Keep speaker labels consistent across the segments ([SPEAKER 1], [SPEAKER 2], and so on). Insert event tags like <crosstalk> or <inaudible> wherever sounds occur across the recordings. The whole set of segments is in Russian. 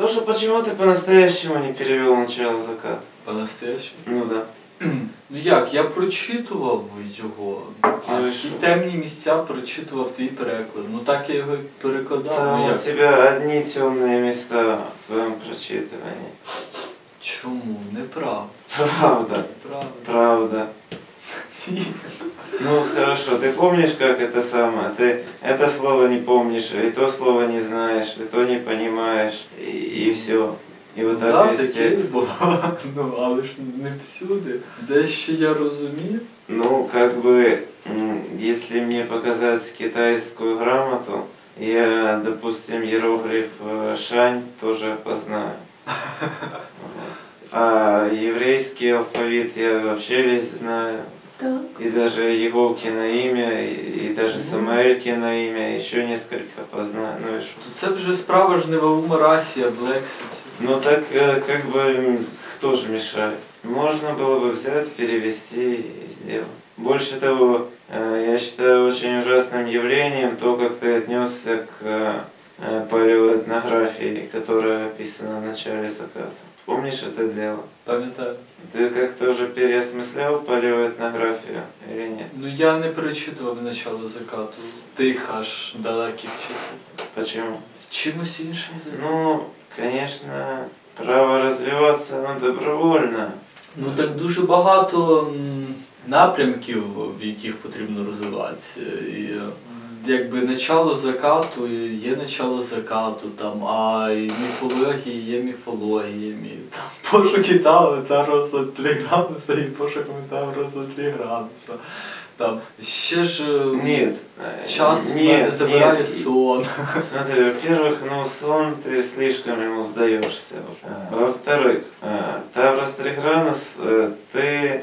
[SPEAKER 1] То, что почему ты по-настоящему не перевел начало заката.
[SPEAKER 2] По-настоящему.
[SPEAKER 1] Ну да. <clears throat>
[SPEAKER 2] Ну як, я прочитував його.
[SPEAKER 1] Ну і
[SPEAKER 2] І
[SPEAKER 1] що?
[SPEAKER 2] темні місця прочитував твій переклад. Ну так я його і перекладав.
[SPEAKER 1] Там
[SPEAKER 2] Ну
[SPEAKER 1] у
[SPEAKER 2] як?
[SPEAKER 1] тебя одни темные места в твоем прочитывании.
[SPEAKER 2] Чому? Неправда.
[SPEAKER 1] Правда,
[SPEAKER 2] Неправда.
[SPEAKER 1] правда. Ну хорошо, ты помнишь, как это самое? Ты это слово не помнишь, и то слово не знаешь, и то не понимаешь, и, все. И вот
[SPEAKER 2] да,
[SPEAKER 1] так весь
[SPEAKER 2] таке
[SPEAKER 1] текст.
[SPEAKER 2] було. Ну, але ж не всюди. Дещо я розумів.
[SPEAKER 1] Ну, как бы, м, если мне показать китайскую грамоту, я, допустим, иероглиф э, Шань тоже познаю. <laughs> А еврейский алфавит я вообще весь знаю.
[SPEAKER 3] Так.
[SPEAKER 1] И даже Еговкино имя, и, и даже
[SPEAKER 2] Ну.
[SPEAKER 1] Самаэлькино имя, еще несколько познаю. Ну и что?
[SPEAKER 2] То це вже справа ж не в Аумарасі, а в лексиці.
[SPEAKER 1] Ну так, э, как бы, кто же мешает? Можно было бы взять, перевести и сделать. Больше того, э, я считаю очень ужасным явлением то, как ты отнесся к э, палеоэтнографии, которая описана в начале заката. Помнишь это дело?
[SPEAKER 2] Пам'ятаю.
[SPEAKER 1] Ты как-то уже переосмыслял палеоэтнографию или нет?
[SPEAKER 2] Ну я не перечитував начало закату з тих аж далеких часів.
[SPEAKER 1] Почему?
[SPEAKER 2] Чимось іншим займався.
[SPEAKER 1] Ну, конечно, право развиваться, оно добровольно.
[SPEAKER 2] Ну так дуже багато м, напрямків, в яких потрібно розвиватися. І е, якби начало закату і є начало закату, там, а і міфологія є міфологія, мі- там, <laughs> пошуки Тароса три градуса і пошук Тароса три градуса. Там ще ж е,
[SPEAKER 1] Нет. э,
[SPEAKER 2] час в
[SPEAKER 1] нет,
[SPEAKER 2] мене забирає
[SPEAKER 1] нет.
[SPEAKER 2] сон. <laughs>
[SPEAKER 1] Смотри, во-первых, ну сон ты слишком ему сдаешься. уже. Во-вторых, э, Таврос Тригранос, э, ты э,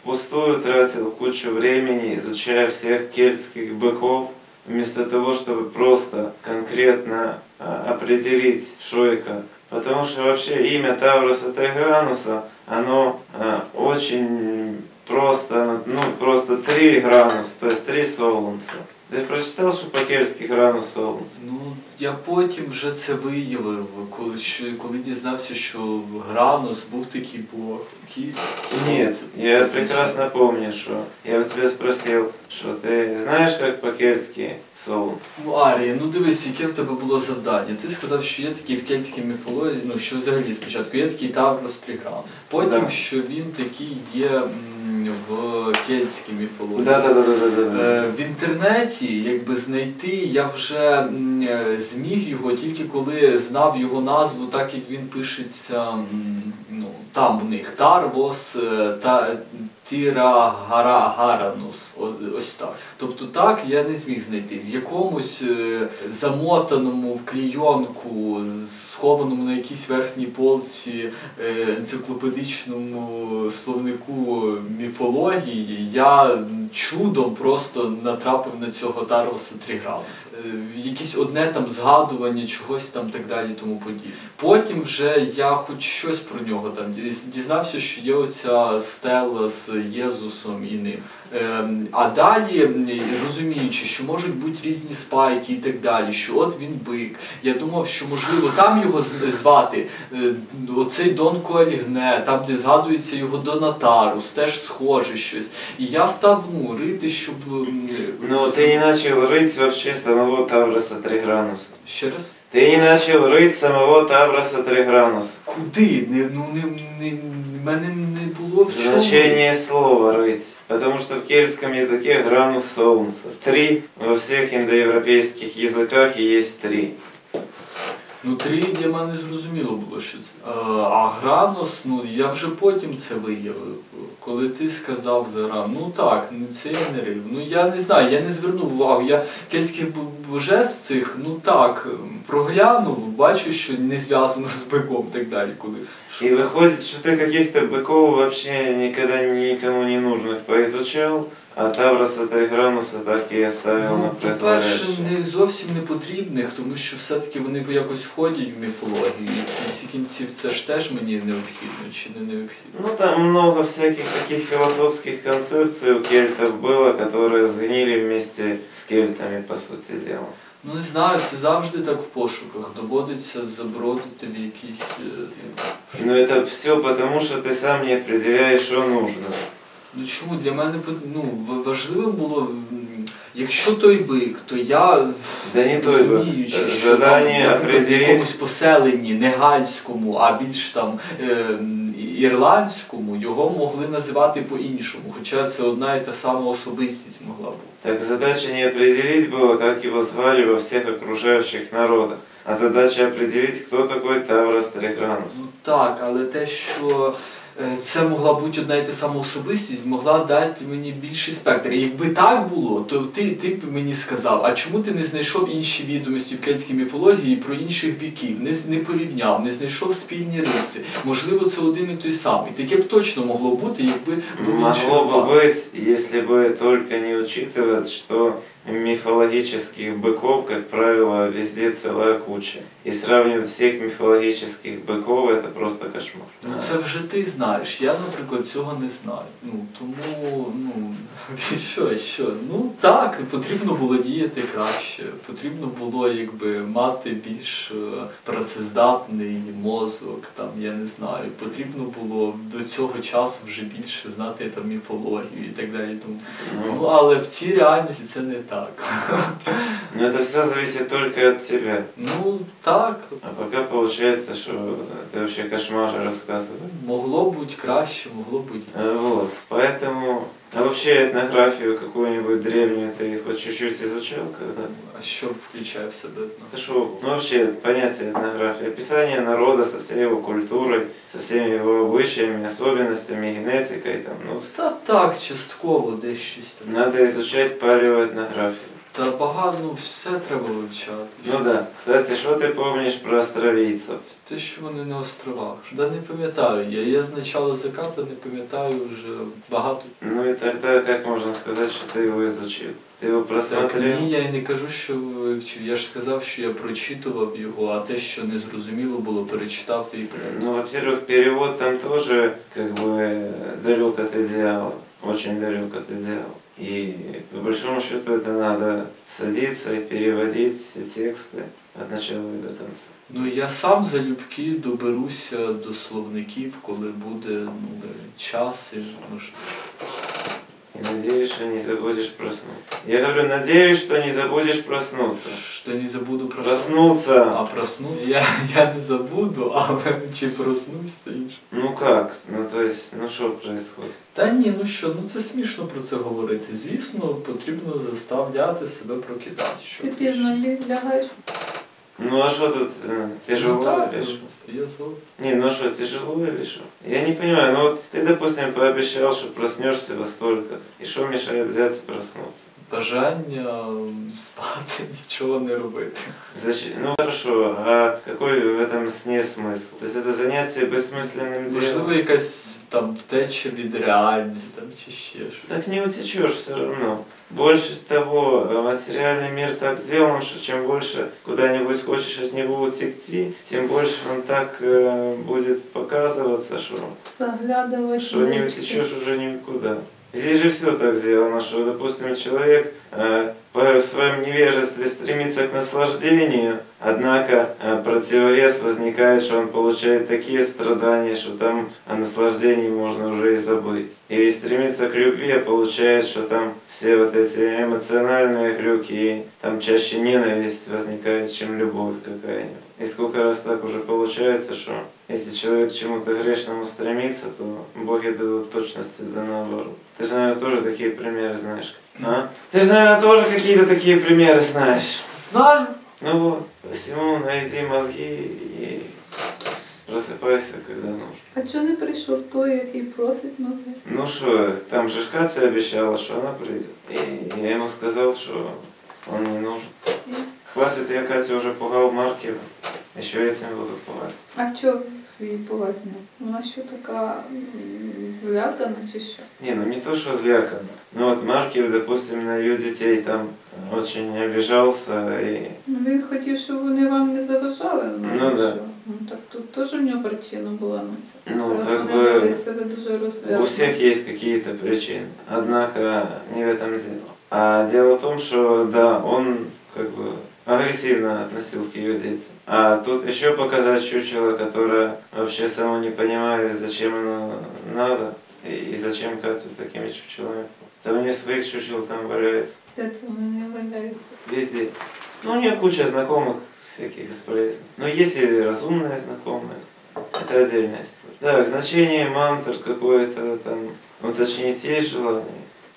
[SPEAKER 1] впустую тратил кучу времени, изучая всех кельтских быков, вместо того, чтобы просто конкретно э, определить, как. Потому что вообще имя Тавроса Тригрануса, оно э, очень просто, ну просто три гранус, то есть три солнца. Ти ж прочитав, що по-кельтськи гранус солнце?
[SPEAKER 2] Ну, я потім вже це виявив, коли, що, коли дізнався, що Гранус був такий бог. який-
[SPEAKER 1] Нет, я прекрасно помню, что я у тебя спросил, что ты знаешь, как по-кельтски солнце?
[SPEAKER 2] Ну, Арія, ну дивись, яке в тебе було завдання. Ти сказав, що є такий в кельтській міфології, ну що взагалі спочатку є такий Таврос Тригранус. Потім,
[SPEAKER 1] Да.
[SPEAKER 2] що він такий є м, в кельтській міфології.
[SPEAKER 1] Да, да, да, да, да, да.
[SPEAKER 2] Е, В інтернеті, якби знайти, я вже м, е, зміг його тільки коли знав його назву, так як він пишеться м, ну, там в них Тарвос е, та Тірагаранус. Ось так. Тобто так я не зміг знайти. Якомусь е, замотаному в клійонку, схованому на якійсь верхній полці е, енциклопедичному словнику міфології я чудом просто натрапив на цього Тароса Тригрануса. Е, Якесь одне там згадування, чогось там так далі, тому подібне. Потім вже я хоч щось про нього там дізнався, що є оця стела з Єзусом і ним. Ем, А далі, розуміючи, що можуть бути різні спайки і так далі, що от він бик. Я думав, що можливо там його звати, е, оцей Дон Коельгне, там, де згадується його Донатарус, теж схоже щось. І я став ну, рити, щоб.
[SPEAKER 1] Ну, ты не начал рыть вообще самого Тавроса Тригрануса.
[SPEAKER 2] Ще раз?
[SPEAKER 1] Ты не начал рыть самого Тавроса Тригрануса.
[SPEAKER 2] Куди? Не, ну, не, не, мене не було в чому.
[SPEAKER 1] Значение слова рыть. Потому что в кельтском языке гранус солнца. Три во всех индоевропейских языках есть три.
[SPEAKER 2] Ну, три для мене зрозуміло було, що це. Е, А гранос, ну я вже потім це виявив. Коли ти сказав за гран, ну так, ну, це я не рив. Ну я не знаю, я не звернув увагу. Я кельтських бо- божеств цих, ну так, проглянув, бачу, що не зв'язано з биком і так далі. Коли
[SPEAKER 1] И выходит, что ты каких-то быков вообще никогда никому не нужных поизучал, а Тавроса Тригрануса так и оставил на
[SPEAKER 2] Ну, по-перше,
[SPEAKER 1] произволящее.
[SPEAKER 2] не зовсім не потрібних, тому що все-таки вони якось входять в міфологію, і в кінці кінців це ж теж мені необхідно чи не необхідно.
[SPEAKER 1] Ну там много всяких таких философских концепций у кельтов было, которые сгнили вместе с кельтами, по сути дела.
[SPEAKER 2] Ну не знаю, це завжди так в пошуках. Доводиться забродити в якісь. е, типу,
[SPEAKER 1] Но это все потому, что ты сам не определяешь, что нужно.
[SPEAKER 2] Ну чому для мене пот- ну, в- важливо було, м, якщо той бик, то я
[SPEAKER 1] Да не той бы.
[SPEAKER 2] розуміючи,
[SPEAKER 1] Э,
[SPEAKER 2] що там,
[SPEAKER 1] Задание
[SPEAKER 2] наприклад, в
[SPEAKER 1] определить
[SPEAKER 2] якомусь поселенні, не гальському, а більш там е, м, ірландському, його могли називати по-іншому, хоча це одна і та сама особистість могла бути.
[SPEAKER 1] Так задача не определить было, как его звали во всех окружающих народах, а задача определить, кто такой Таврос Тригранус.
[SPEAKER 2] Ну так, але те, що е, це могла бути одна і та сама особистість, могла дати мені більший спектр. І якби так було, то ти, ти б мені сказав, а чому ти не знайшов інші відомості в кельтській міфології про інших біків, не, з- не порівняв, не знайшов спільні риси. Можливо, це один і той самий. Таке б точно могло бути, якби був інший
[SPEAKER 1] Могло бы
[SPEAKER 2] випадок.
[SPEAKER 1] быть, если бы только не учитывать, что мифологических быков, как правило, везде целая куча. И сравнивать всех мифологических быков это просто кошмар.
[SPEAKER 2] Ну це вже ти знаєш. Я, наприклад, цього не знаю. Ну тому, ну <laughs> що, що? Ну так, потрібно було діяти краще. Потрібно було якби мати більш е, працездатний мозок, там я не знаю. Потрібно було до цього часу вже більше знати там міфологію і так далі. Тому ну
[SPEAKER 1] Ну,
[SPEAKER 2] але в цій реальності це не Так. <laughs>
[SPEAKER 1] но это все зависит только от тебя.
[SPEAKER 2] Ну так,
[SPEAKER 1] А пока получается, что ты вообще кошмары рассказываешь.
[SPEAKER 2] могло бути краще, могло.
[SPEAKER 1] Э, Вот, поэтому... А вообще этнографию какую-нибудь древнюю ты хоть чуть-чуть изучал когда?
[SPEAKER 2] А що включає в себе? ну?
[SPEAKER 1] Это что, ну вообще понятие этнографии, описание народа со всей его культурой, со всеми его обычаями, особенностями, генетикой, там, ну,
[SPEAKER 2] Та так, частково десь щось там.
[SPEAKER 1] надо изучать палеоэтнографию.
[SPEAKER 2] Та багато, ну все треба вивчати.
[SPEAKER 1] Ну да. Кстати, что ты помнишь про островийцев?
[SPEAKER 2] Те, що вони на островах. Да не пам'ятаю я. Я з начала заката не пам'ятаю вже багато.
[SPEAKER 1] Ну и тогда как можно сказать, что ты его изучил? Ты его
[SPEAKER 2] Так,
[SPEAKER 1] просмотрел?
[SPEAKER 2] ні, я й не кажу, що вивчив. Я ж сказав, що я прочитував його, а те, що не зрозуміло було, перечитав та і перегляд.
[SPEAKER 1] Ну, во-первых, перевод там тоже как бы далек от идеала, очень далек от идеала. И по большому счету это надо садиться и переводить все тексты от начала и до конца.
[SPEAKER 2] Ну я сам залюбки доберуся до словників, коли буде ну, час і можливо.
[SPEAKER 1] И надеюсь, что не забудешь проснуться. Я говорю, надеюсь, что не забудешь проснуться.
[SPEAKER 2] Що не забуду про А
[SPEAKER 1] Проснуться!
[SPEAKER 2] проснуться я, я не забуду, але чи проснусь це інше.
[SPEAKER 1] Ну как? Ну то есть, ну что происходит?
[SPEAKER 2] Та ні, ну що, ну це смішно про це говорити. Звісно, потрібно заставляти себе прокидати. Що
[SPEAKER 3] Ти пізно лі- лягаєш.
[SPEAKER 1] Ну а что тут э, тяжело
[SPEAKER 2] Ну, так,
[SPEAKER 1] или что?
[SPEAKER 2] я згоден.
[SPEAKER 1] Не, ну что, тяжело или что? Я не понимаю, ну вот ты, допустим, пообещал, что проснешься во столько, и что мешает взять и проснуться?
[SPEAKER 2] Бажання м, спати, <laughs> нічого не робити.
[SPEAKER 1] Зачем? Ну хорошо, а какой в этом сне смысл? То есть это занятие бессмысленным
[SPEAKER 2] Можливо,
[SPEAKER 1] делом?
[SPEAKER 2] якась там втеча від реальності там, чи ще щось.
[SPEAKER 1] Так не утечешь все равно. Больше того, э, материальный мир так сделан, что чем больше куда-нибудь хочешь от него утекти, тем больше он так э, будет показываться, что, что не утечешь уже никуда. Здесь же все так сделано, что, допустим, человек э, в своем невежестве стремится к наслаждению, однако э, противовес возникает, что он получает такие страдания, что там о наслаждении можно уже и забыть. И стремится к любви, а получает, что там все вот эти эмоциональные глюки, и там чаще ненависть возникает, чем любовь какая-нибудь. И сколько раз так уже получается, что если человек к чему-то грешному стремится, то боги дадут точности да наоборот. Ты же, наверное, тоже такие примеры знаешь. А? Ты же, наверное, тоже какие-то такие примеры знаешь.
[SPEAKER 2] Знаю.
[SPEAKER 1] Ну вот, посему найди мозги и просыпайся, когда нужно.
[SPEAKER 3] А чого не прийшов той, який просить носи?
[SPEAKER 1] Ну что, там же Катя обещала, что она придет. И я ему сказал, что он не нужен. Хватит, я Катю уже пугал Маркива. Еще этим буду пугать.
[SPEAKER 3] А чого її повадно? Вона що така м, злякана чи що?
[SPEAKER 1] Не, ну не то, что злякано. Ну вот Маркив, допустим, на ее детей там очень обижался и
[SPEAKER 3] Ну він хотів, щоб вони вам не заважали.
[SPEAKER 1] Ну, да.
[SPEAKER 3] що? Ну так тут теж в нього причина була на це.
[SPEAKER 1] Ну,
[SPEAKER 3] Раз
[SPEAKER 1] как
[SPEAKER 3] вони
[SPEAKER 1] бы
[SPEAKER 3] вели себе дуже розв'язано.
[SPEAKER 1] у всех есть какие-то причины. Однако не в этом дело. А дело в том, что да, он как бы агрессивно относился к ее детям. А тут еще показать чучело, которое вообще само не понимает, зачем оно надо и, и зачем Катю такими чучелами. Там у нее своих чучел там валяется
[SPEAKER 3] Де це вони не валяються?
[SPEAKER 1] везде. Ну, у нее куча знакомых всяких бесполезных. Но есть и разумные знакомые. Это отдельная история. Так, значение мантр какое-то там уточнить есть желание?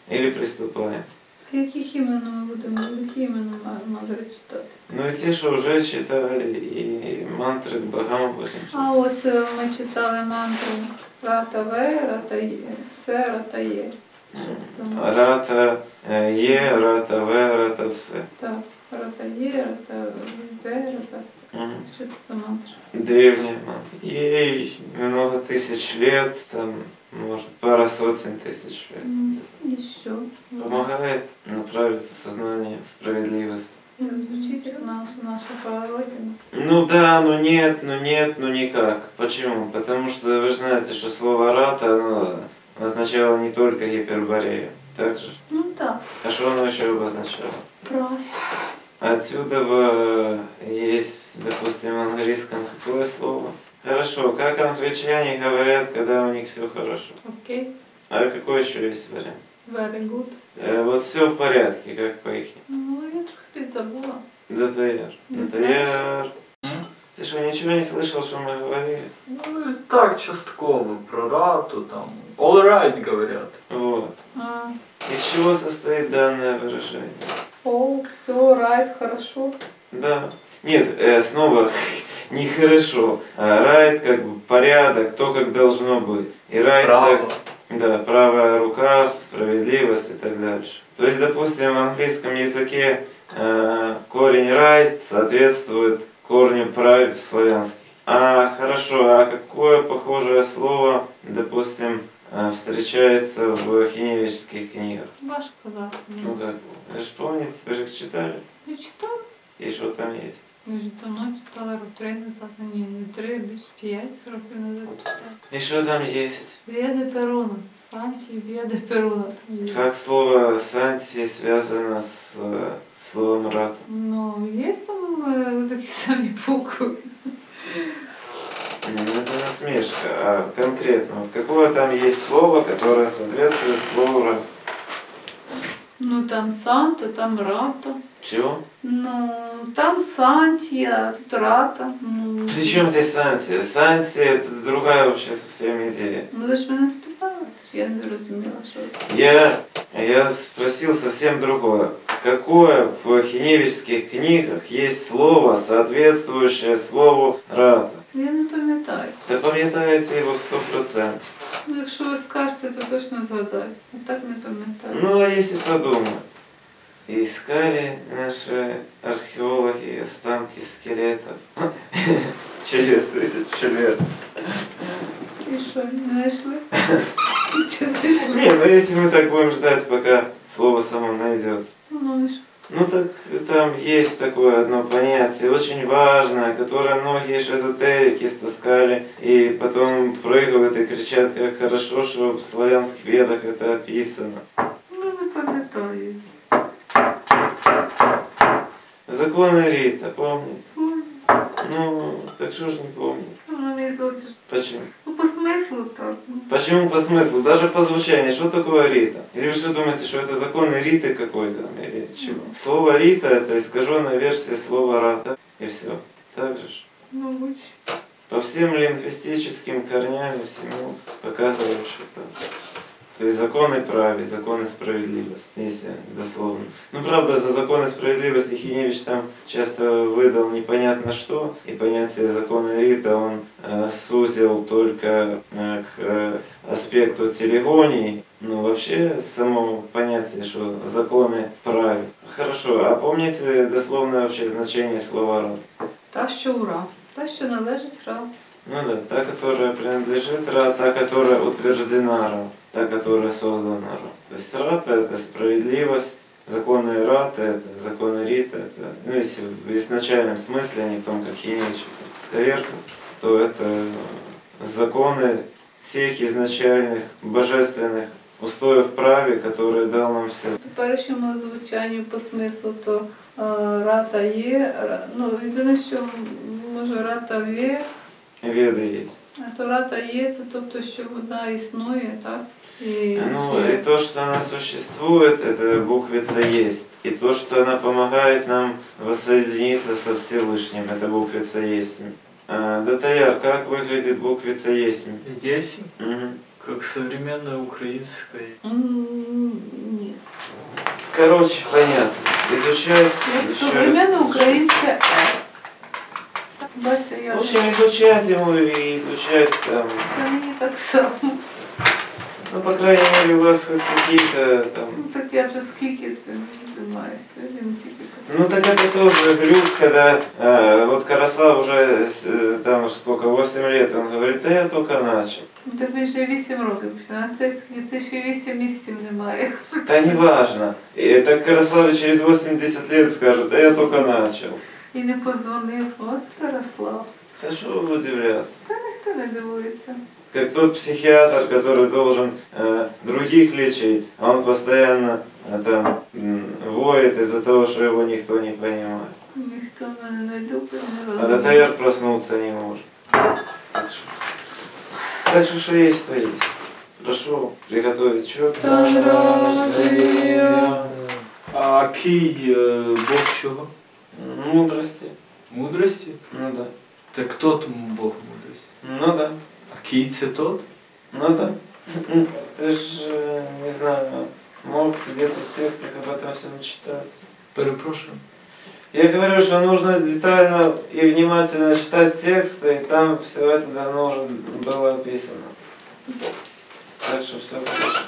[SPEAKER 1] Или приступаем?
[SPEAKER 3] Яких іменно ми будемо, які іменно ма- мадри читати?
[SPEAKER 1] Ну и те, что уже читали, и мантры к богам будем
[SPEAKER 3] А ось е, ми читали мантру Рата В, Рата Є, все, Рата Є. Що це там?
[SPEAKER 1] Рата э, Е, рата В, рата все.
[SPEAKER 3] Так, Рата Є, Рата В, Рата все.
[SPEAKER 1] Мгм.
[SPEAKER 3] Що це за мантра?
[SPEAKER 1] Древняя мантра. Ей много тысяч лет, там, может, пара сотен тысяч лет.
[SPEAKER 3] І що?
[SPEAKER 1] Помогает направиться сознание в справедливость.
[SPEAKER 3] Звучить як наша, наша прародина.
[SPEAKER 1] Ну да, ну нет, ну нет, ну никак. Почему? Потому что вы же знаете, что слово рата, оно означало не только гиперборею. Так же?
[SPEAKER 3] Ну так,
[SPEAKER 1] А что оно еще обозначало?
[SPEAKER 3] правильно.
[SPEAKER 1] Отсюда э, есть, допустим, в английском какое слово? Хорошо, как англичане говорят, когда у них все хорошо?
[SPEAKER 3] Окей.
[SPEAKER 1] А какой еще есть вариант?
[SPEAKER 3] Very good.
[SPEAKER 1] Э, вот все в порядке, как по их.
[SPEAKER 3] Ну, я трохи підзабула.
[SPEAKER 1] ДТР. ДТР. Ты что, ничего не слышал, что мы говорили?
[SPEAKER 2] Ну, так, частково, про рату там. All right, говорят.
[SPEAKER 1] Вот.
[SPEAKER 3] А,
[SPEAKER 1] Из чего состоит данное выражение?
[SPEAKER 3] о, все, райт, хорошо.
[SPEAKER 1] Да. Нет, э, снова <laughs> нехорошо. А райт как бы порядок, то, как должно быть. И райт
[SPEAKER 2] Право.
[SPEAKER 1] так, да, правая рука, справедливость и так дальше. То есть, допустим, в английском языке э, корень right соответствует корню прав в славянском. А хорошо, а какое похожее слово, допустим, э, встречается в хиневических книгах?
[SPEAKER 3] Важко сказати.
[SPEAKER 1] Ну как, вы же помните, вы же их читали?
[SPEAKER 3] Не читала?
[SPEAKER 1] И что там есть?
[SPEAKER 3] Ми ж давно читала років три назад, ні, не три, більш п'ять років назад читала.
[SPEAKER 1] И что там есть?
[SPEAKER 3] Веди Перуна, Санті Веди Перуна. там є.
[SPEAKER 1] Как слово «санти» связано с э, словом «рат»?
[SPEAKER 3] Ну, є там е, такі самі букви.
[SPEAKER 1] Ну, это насмешка, а конкретно, вот какое там есть слово, которое соответствует слову «рат»?
[SPEAKER 3] Ну там Санта, там Рата.
[SPEAKER 1] Чего?
[SPEAKER 3] Ну, там Санті, а тут Рата. Ну,
[SPEAKER 1] Причем здесь «санти»? «Санти» — это другая вообще совсем идея.
[SPEAKER 3] Ну ви ж мене спитали, я не зрозуміла, що це.
[SPEAKER 1] Я, я спросил совсем другое. Какое в хиневических книгах есть слово, соответствующее слову «рата»?
[SPEAKER 3] Я не пам'ятаю.
[SPEAKER 1] Да пам'ятаєте його 100%.
[SPEAKER 3] Ну, якщо ви скажете, то точно згадаю. А так не пам'ятаю.
[SPEAKER 1] Ну, а если подумать, искали наши археологи останки скелетов <laughs> через тысячу лет.
[SPEAKER 3] І що, не знайшли? <laughs>
[SPEAKER 1] Не, ну если мы так будем ждать, пока слово само найдется.
[SPEAKER 3] Ну, що?
[SPEAKER 1] Ну так там есть такое одно понятие, очень важное, которое многие эзотерики стаскали и потом прыгают и кричат, как хорошо, что в славянских ведах это описано.
[SPEAKER 3] Ну, не пам'ятаю.
[SPEAKER 1] Законы Рита, помните?
[SPEAKER 3] Ой,
[SPEAKER 1] Ну, так что ж не
[SPEAKER 3] зовсім.
[SPEAKER 1] Почему?
[SPEAKER 3] Ну, по смислу так.
[SPEAKER 1] Почему по смыслу? Даже по звучанию. Что такое Рита? Или вы что думаете, что это законы Риты какой-то? Или чего? Слово Рита это искаженная версия слова Рата. И все. Так же ж.
[SPEAKER 3] Ну, будь.
[SPEAKER 1] По всем лингвистическим корням и всему показывают, что это. То есть законы праве, законы справедливости, если дословно. Ну, правда, за законы справедливости Хиневич там часто выдал непонятно что, и понятие закона Рита он э, сузил только э, к э, аспекту телегонии. Ну, вообще, само понятие, что законы праве. Хорошо, а помните дословное вообще значение слова «рад»?
[SPEAKER 3] Та, що ура. Та, що належить ра.
[SPEAKER 1] Ну да, та, которая принадлежит Ра, та, которая утверждена Ра, та, которая создана Ра. То есть Рата это справедливость, законы Рата это законы Рита, это, ну если в изначальном смысле, а не в том, как Хиневич сковерка, то это законы тех изначальных божественных устоев праве, которые дал нам все.
[SPEAKER 3] В теперішньому звучанні по смислу, то рата є, ра- ну єдине, що може рата вє,
[SPEAKER 1] Веды есть.
[SPEAKER 3] а то рата є, це тобто, що вона існує, так? І
[SPEAKER 1] Ну,
[SPEAKER 3] що-
[SPEAKER 1] и то, что она существует, это буквица есть. И то, что она помогает нам воссоединиться со Всевышним, это буквица есть. А, Датаяр, как выглядит буквица есть?
[SPEAKER 2] Есть,
[SPEAKER 1] Мгм.
[SPEAKER 2] как современная украинская.
[SPEAKER 3] М, Ні.
[SPEAKER 1] Короче, понятно. Изучать
[SPEAKER 3] Як
[SPEAKER 1] еще
[SPEAKER 3] современне
[SPEAKER 1] раз.
[SPEAKER 3] українське Е. Бачите, я
[SPEAKER 1] В общем, изучать ему и изучать там.
[SPEAKER 3] Та мені так само.
[SPEAKER 1] Ну, по крайней мере, у вас хоть какие-то там
[SPEAKER 3] Ну так я вже скільки цим займаюся, він тільки так.
[SPEAKER 1] Ну так это тоже глюк, когда э, вот Карасла уже с- э, там сколько, 8 лет, он говорит, да я только начал.
[SPEAKER 3] Ну так він ще 8 років, а це, скільки- це ще 8 місяців немає.
[SPEAKER 1] Да не важно. И так Караслав через 80 лет скажет, да я только начал.
[SPEAKER 3] І не позвонив, от Ярослав.
[SPEAKER 1] Да что вы удивляться?
[SPEAKER 3] Ніхто не дивується.
[SPEAKER 1] Как тот психиатр, который должен э, других лечить, а он постоянно э, там м, воет из-за того, что его никто не понимает.
[SPEAKER 3] Ніхто мене не любить, не
[SPEAKER 1] А
[SPEAKER 3] розуміє.
[SPEAKER 1] ДТР проснуться не может. Так что, так что, что есть, то есть. Прошу приготовить счет.
[SPEAKER 3] Поздравляю.
[SPEAKER 2] А кий е, Бог чого?
[SPEAKER 1] Мудрости.
[SPEAKER 2] Мудрості?
[SPEAKER 1] Ну да.
[SPEAKER 2] Так хто тому Бог мудрості?
[SPEAKER 1] Ну да.
[SPEAKER 2] А кий це тот?
[SPEAKER 1] Ну да. Ты ж, э, не знаю, мог где-то в текстах об этом всем читать.
[SPEAKER 2] Перепрошую.
[SPEAKER 1] Я говорю, что нужно детально и внимательно читать тексты, и там все это давно уже было описано. Так что все хорошо.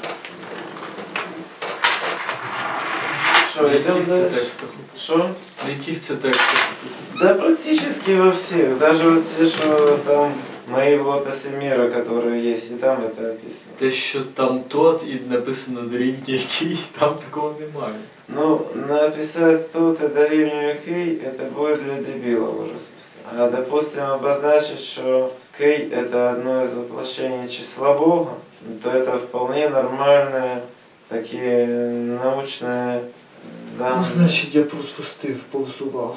[SPEAKER 1] Что, идем дальше? Что?
[SPEAKER 2] На яких це текстах?
[SPEAKER 1] Да практически во всех. Даже вот те, что там мои в лотосе мира, которые есть, и там это описано.
[SPEAKER 2] Те, що там тот і написано дорівнює який, там такого немає.
[SPEAKER 1] Ну, написать тут это ривню кей, это будет для дебилов уже совсем. А допустим обозначить, что кей это одно из воплощений числа Бога, то это вполне нормальные такие научные данные.
[SPEAKER 2] Ну, значить, я пропустив повз увагу.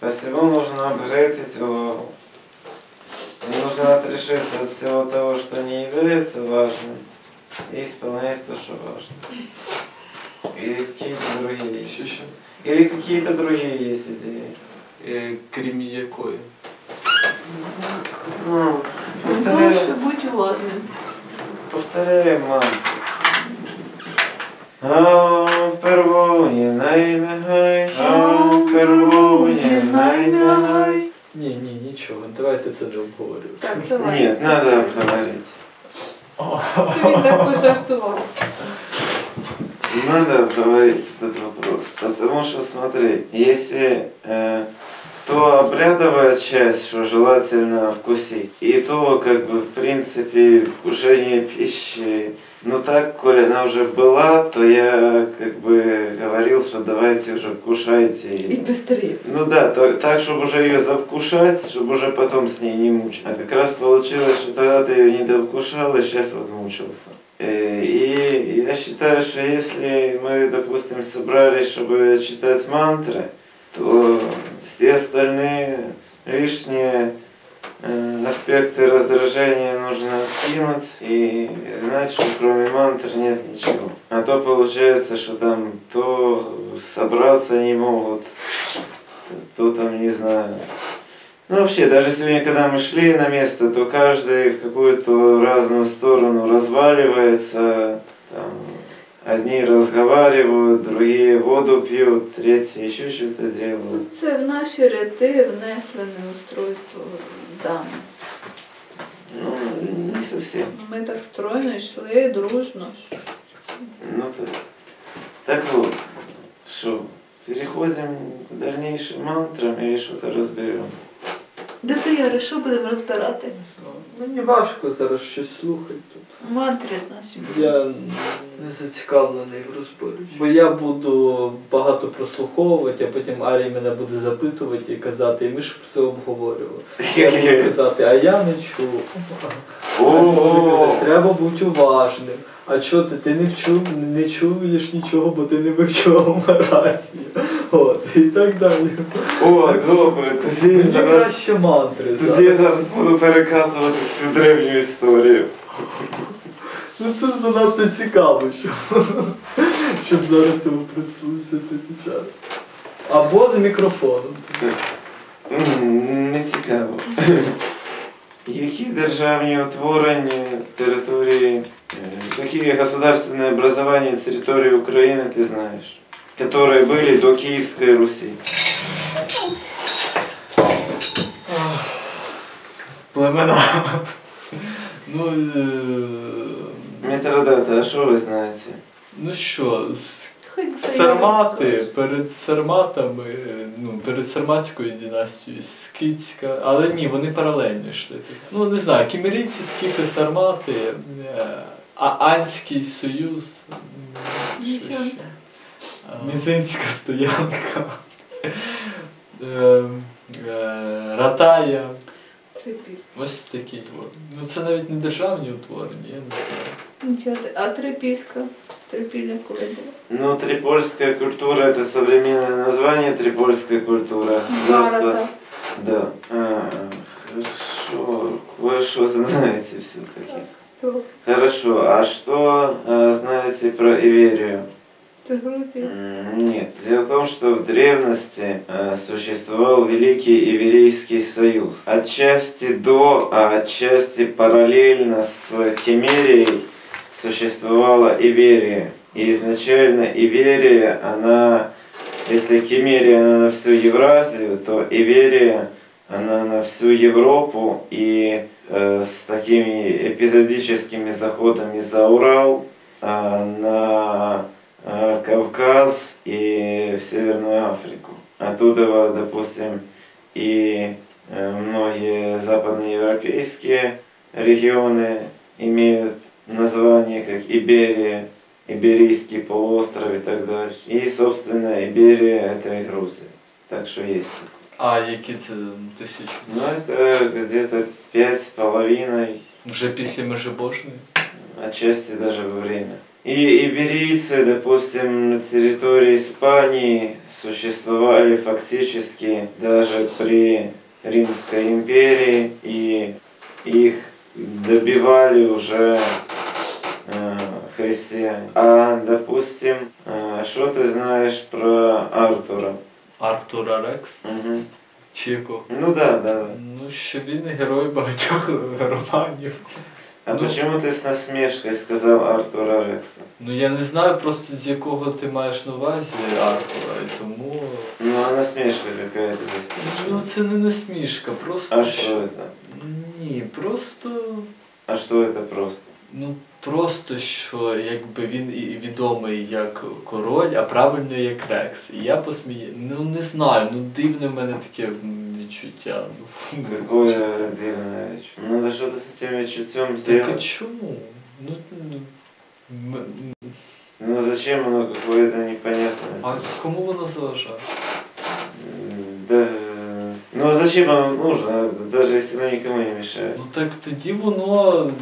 [SPEAKER 1] Посему нужно обратить увагу. И нужно отрешиться от всего того, что не является важным, и исполнять то, что важно. Или какие-то другие
[SPEAKER 2] Що
[SPEAKER 1] есть.
[SPEAKER 2] ще?
[SPEAKER 1] Или какие-то другие есть идеи.
[SPEAKER 2] Е, крім якої?
[SPEAKER 1] Ну,
[SPEAKER 3] Більше
[SPEAKER 1] повторяем,
[SPEAKER 3] будь уважним.
[SPEAKER 1] повторяем мантру. Ам в первуне наймягай, ам в первуне наймягай.
[SPEAKER 2] Ні, ні, нічого, давайте це не обговорювати.
[SPEAKER 3] Так, давай.
[SPEAKER 1] Нет, надо обговорить.
[SPEAKER 3] Це він так пожартував.
[SPEAKER 1] Надо обговорить этот вопрос, потому что смотри, если э, то обрядовая часть, что желательно вкусить, и то как бы в принципе вкушение пищи, ну так, коли она уже была, то я как бы говорил, что давайте уже вкушайте.
[SPEAKER 3] І быстрее.
[SPEAKER 1] Ну да, то- так, чтобы уже ее завкушать, чтобы уже потом с ней не мучить. А как раз получилось, что тогда ты ее не довкушал, и сейчас вот мучился. Э, И я считаю, что если мы, допустим, собрались, чтобы читать мантры, то все остальные лишние аспекты раздражения нужно откинуть и знать, что кроме мантр нет ничего. А то получается, что там то собраться не могут, то там, не знаю. Ну вообще, даже сегодня, когда мы шли на место, то каждый в какую-то разную сторону разваливается. Там, одни разговаривают, другие воду пьют, третьи еще что-то делают.
[SPEAKER 3] Це в наші ряди внеслене устройство дане.
[SPEAKER 1] Ну, не совсем.
[SPEAKER 3] Ми так стройно йшли, дружно.
[SPEAKER 1] Ну так. Так вот, что, переходим к дальнейшим мантрам или что-то разберем?
[SPEAKER 3] Де ти, Яри, що будемо розбирати?
[SPEAKER 2] Мені важко зараз щось слухати тут.
[SPEAKER 3] Мантри наші.
[SPEAKER 2] Я не зацікавлений в розборі. Бо я буду багато прослуховувати, а потім Арій мене буде запитувати і казати, і ми ж про це обговорювали. Я буду казати, а я не чув. Казати, Треба бути уважним. А чого ти? Ти не вчув, не чуєш нічого, бо ти не вивчив Амаразію. От, і так далі.
[SPEAKER 1] О, добре, тоді
[SPEAKER 2] Мені
[SPEAKER 1] зараз,
[SPEAKER 2] краще мантри.
[SPEAKER 1] тоді я зараз буду переказувати всю древню історію.
[SPEAKER 2] Ну це занадто цікаво, щоб, щоб зараз йому присутити час. Або з мікрофоном.
[SPEAKER 1] М, Не цікаво. Які державні утворення території, э, какие государственные образования территории Украины ты знаешь, Которые были до Киевской Руси?
[SPEAKER 2] Племена. Ну, е,
[SPEAKER 1] Митродата, а що ви знаєте?
[SPEAKER 2] ну що, с- Сармати, перед Сарматами, ну, перед Сарматською династією, Скітська, але ні, вони паралельно йшли. Ну, не знаю, кімерійці, скіфи, Сармати, е, а Анський Союз. м, що ще?
[SPEAKER 3] Мізинка.
[SPEAKER 2] А, Мізинська стоянка. Е, е, Ратая.
[SPEAKER 3] Трипільська.
[SPEAKER 2] Ось такі твори. Ну це навіть не державні утворення, я не знаю.
[SPEAKER 3] Нічого, ти- а трипільська? Трипілля коли було?
[SPEAKER 1] Ну, трипольская культура это современное название трипольская культура. Государство.
[SPEAKER 3] Гарата.
[SPEAKER 1] Да. А, хорошо. Кое-что знаете все-таки.
[SPEAKER 3] То,
[SPEAKER 1] Хорошо. А что а, знаете про Иверию? Нет. Дело в том, что в древности э, существовал Великий Иверийский союз. Отчасти до, а отчасти параллельно с Кемерией существовала Иверия. И изначально Иверия, она, если Кемерия, она на всю Евразию, то Иверия, она на всю Европу и э, с такими эпизодическими заходами за Урал, а, на э, Кавказ и в Северную Африку. Оттуда, допустим, и э, многие западноевропейские регионы имеют название как Иберия, Иберийский полуостров и так дальше. И, собственно, Иберия это и Грузия. Так что есть.
[SPEAKER 2] А які це тисячі?
[SPEAKER 1] Но это где-то пять с половиной
[SPEAKER 2] Вже після Межибожної?
[SPEAKER 1] отчасти даже во время. И иберийцы, допустим, на территории Испании существовали фактически даже при Римской империи, и их добивали уже э, христиане. А, допустим, э, что ты знаешь про Артура?
[SPEAKER 2] Артура Рекс? Чи якого?
[SPEAKER 1] Ну да, да. да.
[SPEAKER 2] Ну, що він герой багатьох романів.
[SPEAKER 1] А
[SPEAKER 2] Ну.
[SPEAKER 1] почему ты с насмешкой сказал Артура Рекса?
[SPEAKER 2] Ну я не знаю просто з якого ти маєш на увазі Артура, і тому.
[SPEAKER 1] Ну, а насмешка какая-то здесь
[SPEAKER 2] Ну
[SPEAKER 1] пришла.
[SPEAKER 2] це не насмішка, просто.
[SPEAKER 1] А что это?
[SPEAKER 2] Ні, просто.
[SPEAKER 1] А что это просто?
[SPEAKER 2] Ну просто що якби він і відомий як король, а правильно як Рекс. І я посмію. Ну не знаю, ну дивне в мене таке м, відчуття. Ну,
[SPEAKER 1] Какое дивное чувство. Надо что-то с этим чутьем
[SPEAKER 2] Так а
[SPEAKER 1] сделать.
[SPEAKER 2] чому? Ну, ну, м-
[SPEAKER 1] Ну зачем оно какое-то непонятное?
[SPEAKER 2] а кому воно заважає?
[SPEAKER 1] М, Да. э, Ну а зачем оно нужно, даже если оно никому не мешает?
[SPEAKER 2] Ну так тоді воно м,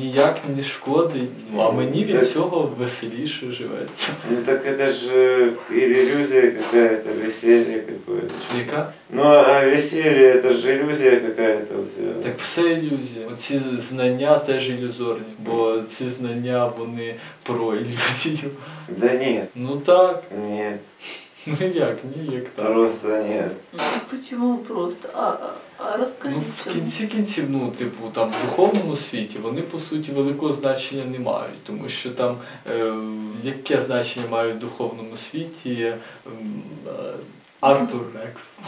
[SPEAKER 2] ніяк не шкодить. Ну а мені від
[SPEAKER 1] Так.
[SPEAKER 2] цього веселіше живеться.
[SPEAKER 1] Ну так это же иллюзия какая-то, веселье какое-то.
[SPEAKER 2] Яка?
[SPEAKER 1] Ну а веселье это же иллюзия какая-то у тебя.
[SPEAKER 2] Так все ілюзія. Оці знання теж ілюзорні, бо ці знання вони про ілюзію.
[SPEAKER 1] Да нет,
[SPEAKER 2] Ну так,
[SPEAKER 1] нет,
[SPEAKER 2] ну як, ні, як так.
[SPEAKER 1] просто нет.
[SPEAKER 3] Ну, Почему просто? А, а, а
[SPEAKER 2] Ну,
[SPEAKER 3] розкажіть
[SPEAKER 2] в
[SPEAKER 3] чому?
[SPEAKER 2] кінці кінців, ну, типу, там в духовному світі вони по суті великого значення не мають, тому що там е, яке значення мають в духовному світі ем, е, Артур Рекс.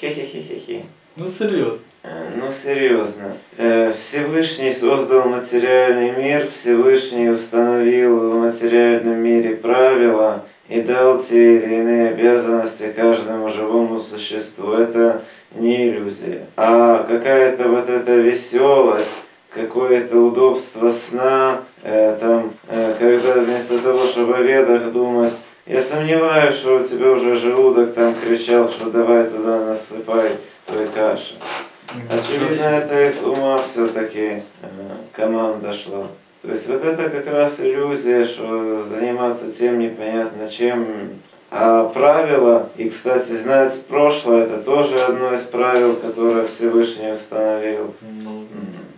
[SPEAKER 1] Хе-хе-хе-хе-хе.
[SPEAKER 2] Ну серйозно.
[SPEAKER 1] Э, Ну, серьезно. Э, Всевышний создал материальный мир, Всевышний установил в материальном мире правила и дал те или иные обязанности каждому живому существу. Это не иллюзия. А какая-то вот эта веселость, какое-то удобство сна, э, там, э, когда вместо того, чтобы о ведах думать, я сомневаюсь, что у тебя уже желудок там кричал, что давай туда насыпай той каши. Очевидно, это из ума все-таки команда шла. То есть вот это как раз иллюзия, что заниматься тем непонятно чем, А правило, и, кстати, знать прошлое, это тоже одно из правил, которое Всевышний установил.
[SPEAKER 2] Ну,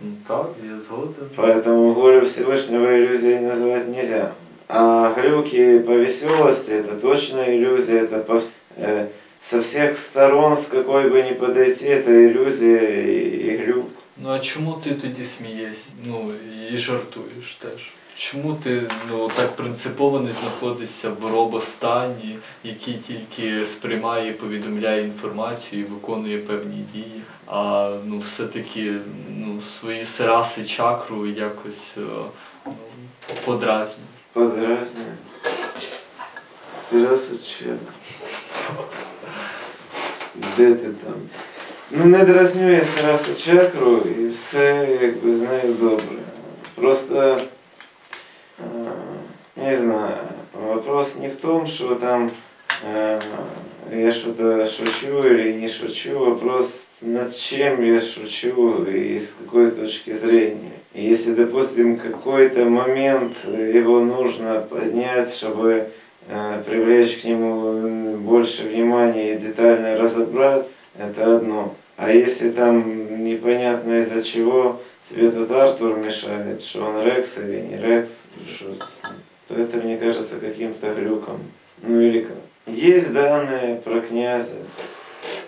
[SPEAKER 2] ну, так, я згоден.
[SPEAKER 1] Поэтому волю Всевышнего иллюзией назвать нельзя. А глюки по веселости это точно иллюзия, это по, э, со всех сторон, с какой бы ни подойти, это иллюзия и, и глюк.
[SPEAKER 2] Ну а чому ти тоді смієшся? Ну і жартуєш теж? Чому ти ну так принципово не знаходишся в робостані, який тільки сприймає, повідомляє інформацію і виконує певні дії, а ну все-таки ну, свої сираси чакру якось е, ну, подразнює?
[SPEAKER 1] Подразниваю. Сираса чек. Де ти там? Ну не дразню я Сираса чакру і все якби знаю добре. Просто не знаю. Вопрос не в том, что там я что-то шучу или не шучу, вопрос над чем я шучу и с какой точки зрения. Если, допустим, какой-то момент его нужно поднять, чтобы э, привлечь к нему больше внимания и детально разобрать, это одно. А если там непонятно из-за чего тебе тут Артур мешает, что он Рекс или не Рекс, что то это мне кажется каким-то глюком. Ну или как. Есть данные про князя.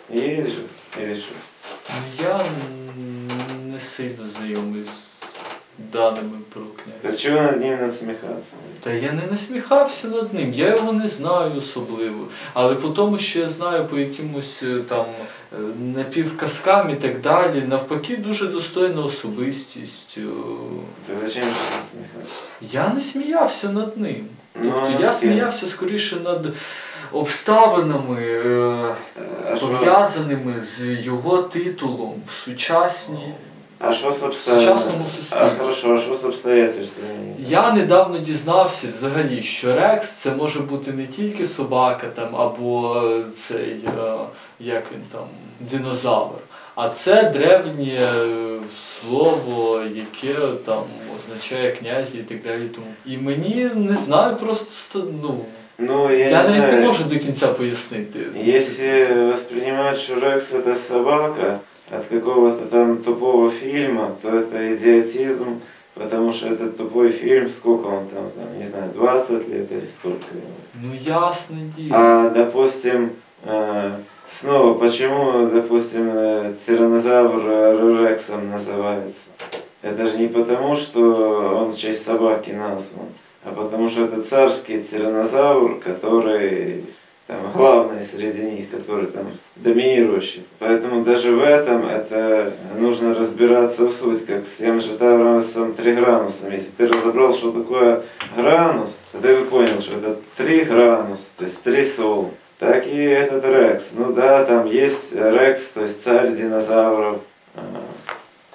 [SPEAKER 1] Есть же. Или что?
[SPEAKER 2] Ну я не сильно знайомий з даними про князя.
[SPEAKER 1] То чего над ним надсмехаться?
[SPEAKER 2] Та я не насміхався над ним, я його не знаю особливо. Але по тому, що я знаю по якимось е, там е, напівказкам і так далі, навпаки, дуже достойна особистість. е,
[SPEAKER 1] Так зачем же надсмехаться?
[SPEAKER 2] Я не сміявся над ним.
[SPEAKER 1] Ну,
[SPEAKER 2] Тобто я сміявся скоріше над обставинами, пов'язаними з його титулом в сучасній.
[SPEAKER 1] А с
[SPEAKER 2] сучасному
[SPEAKER 1] обстоятельствами? Хорошо, а что с обстоятельствами?
[SPEAKER 2] Я недавно дізнався взагалі, що Рекс це може бути не тільки собака там або цей, е, як він там, динозавр, а це древнє слово, яке там означає князі і так далі. Тому. І мені не знаю, просто ну,
[SPEAKER 1] Ну, я,
[SPEAKER 2] я,
[SPEAKER 1] не
[SPEAKER 2] навіть не можу до кінця пояснити.
[SPEAKER 1] Если воспринимать, что Рекс это собака от какого-то там тупого фильма, то это идиотизм, потому что этот тупой фильм, сколько он там, там не знаю, 20 лет или сколько ему.
[SPEAKER 2] Ну ясне діло.
[SPEAKER 1] А, допустим, э, снова, почему, допустим, э, тираннозавр э, Рексом называется? Это же не потому, что он в честь собаки назван, а потому что это царский тираннозавр, который там, главный среди них, который там доминирующий. Поэтому даже в этом это нужно разбираться в суть, как с тем же Тавросом Тригранусом. Если ты разобрал, что такое гранус, то ты бы понял, что это три гранус, то есть три солнца. Так и этот Рекс. Ну да, там есть Рекс, то есть царь динозавров. А,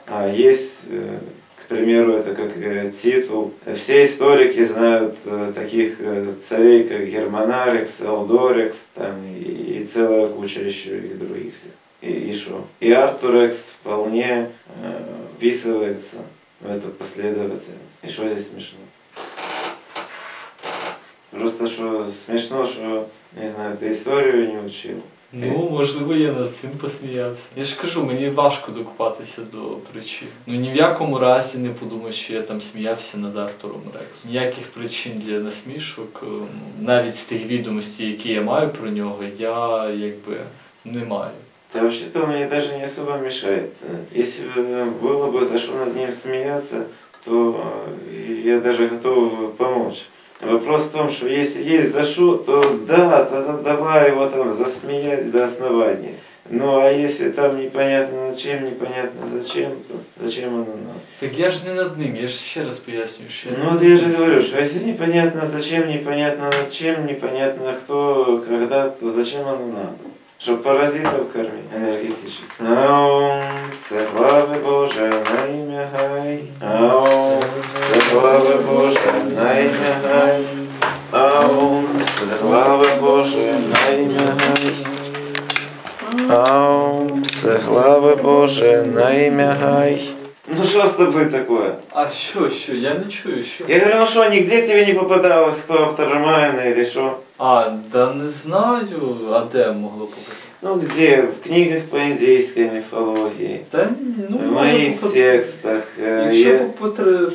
[SPEAKER 1] А есть, э, к примеру, это как э, титул. Все историки знают э, таких э, царей, как Германарекс, Элдорекс, там и, целая куча еще и других всех. И, и что? И Артурекс вполне э, вписывается в эту последовательность. И что здесь смешно? Просто что смешно, что, не знаю, ты историю не учил.
[SPEAKER 2] Ну, можливо, я над цим посміявся. Я ж кажу, мені важко докупатися до причин. Ну ні в якому разі не подумай, що я там сміявся над Артуром Рекс. Ніяких причин для насмішок, е, ну, навіть з тих відомостей, які я маю про нього, я якби не маю.
[SPEAKER 1] Да вообще-то мне даже не особо мешает. Если бы было бы за что над ним смеяться, то э, я даже готов помочь. Вопрос в том, что если есть за что, то да, тогда давай его там засмеять до основания. Ну а если там непонятно зачем, непонятно зачем, то зачем оно надо?
[SPEAKER 2] Так я ж не над ним, я ж ще раз пояснюю, що я
[SPEAKER 1] Ну вот я же говорю, что если непонятно зачем, непонятно над чем, непонятно кто, когда, то зачем оно надо? Чтоб паразитов кормить энергетически. Аум, все главы Боже, на имя Гай. Аум, все главы Боже, на имя Гай. Аум, все главы Боже, на имя Гай. Аум, все главы Боже, на имя Гай. Ну что с тобой такое?
[SPEAKER 2] А що, що? Я не чую, що?
[SPEAKER 1] Я говорю, ну что, нигде тебе не попадалось, кто автор романа или что?
[SPEAKER 2] А, да не знаю, а де могло показати?
[SPEAKER 1] Ну где? В книгах по индейской мифологии.
[SPEAKER 2] Та ну,
[SPEAKER 1] в моих
[SPEAKER 2] попад-
[SPEAKER 1] текстах. э,
[SPEAKER 2] Якщо
[SPEAKER 1] я-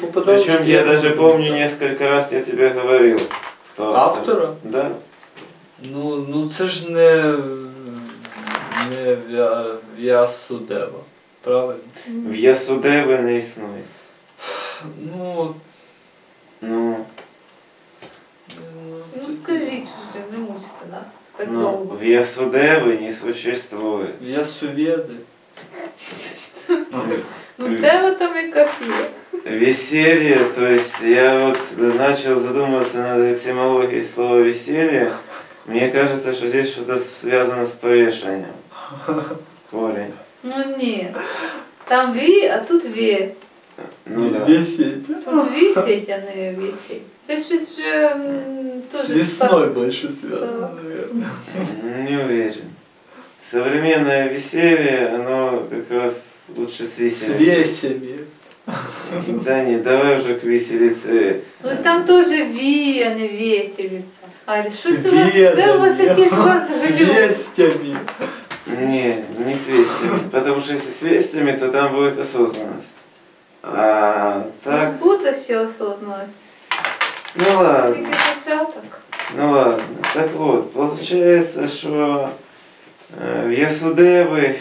[SPEAKER 2] попадає.
[SPEAKER 1] Причем я даже помню несколько раз я тебе говорил. Кто автор.
[SPEAKER 2] Автора?
[SPEAKER 1] Да.
[SPEAKER 2] Ну, ну це ж не, не Вя- В'ясудева, правильно?
[SPEAKER 1] В Ясудеви не існує.
[SPEAKER 2] Ну,
[SPEAKER 1] Ну,
[SPEAKER 3] Ну скажіть вже, не мучте нас так
[SPEAKER 1] ну
[SPEAKER 3] довго.
[SPEAKER 1] в Ясудеви не существует. <laughs>
[SPEAKER 2] В'ясувєди.
[SPEAKER 3] Ну де ви там якась є?
[SPEAKER 1] Веселье, то есть я вот начал задумываться над этимологией слова веселье. Мне кажется, что здесь что-то связано с повешением. <laughs> Корень.
[SPEAKER 3] Ну ні. Там ві, а тут ві.
[SPEAKER 1] Ну да.
[SPEAKER 2] Весеть.
[SPEAKER 3] Тут вісять, а не вісять. Це щось вже м,
[SPEAKER 2] С
[SPEAKER 3] теж
[SPEAKER 2] весной больше связано,
[SPEAKER 3] Так.
[SPEAKER 2] наверное.
[SPEAKER 1] Не уверен. Современное веселье, оно как раз лучше с
[SPEAKER 2] С
[SPEAKER 1] виселицей.
[SPEAKER 2] весями.
[SPEAKER 1] Да не, давай уже к виселице.
[SPEAKER 3] Ну і там теж ві, а не веселиться. Арі, що
[SPEAKER 2] С
[SPEAKER 3] це у вас? Це у вас
[SPEAKER 2] бедами.
[SPEAKER 3] якийсь у вас
[SPEAKER 2] С
[SPEAKER 3] глюк.
[SPEAKER 2] вестями.
[SPEAKER 1] Не, не с вестями. Потому что если с вестями, то там будет осознанность. А так,
[SPEAKER 3] Ну, буде ще осознанность.
[SPEAKER 1] ну ладно,
[SPEAKER 3] Тільки початок.
[SPEAKER 1] ну ладно. Так вот, получается, что э, в Ясудевы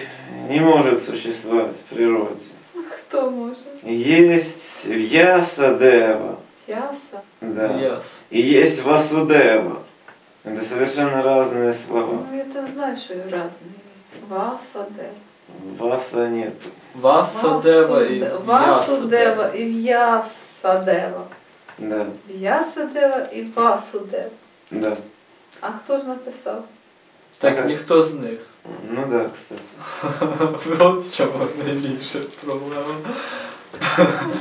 [SPEAKER 1] не может существовать в природе.
[SPEAKER 3] Хто може?
[SPEAKER 1] Есть Ясадева,
[SPEAKER 3] Яса.
[SPEAKER 1] да,
[SPEAKER 2] Яс.
[SPEAKER 1] и есть Васудева. Это совершенно разные слова.
[SPEAKER 3] Ну я то знаю, що і разні. Васа де.
[SPEAKER 1] Васа нет.
[SPEAKER 2] Васадева і
[SPEAKER 3] Васудева і В'ясадева.
[SPEAKER 1] Да,
[SPEAKER 3] В'ясадева і Васудева.
[SPEAKER 1] да.
[SPEAKER 3] А хто ж написав?
[SPEAKER 2] Так ніхто з них.
[SPEAKER 1] Ну да, кстати. <laughs>
[SPEAKER 2] От в чому найбільша проблема.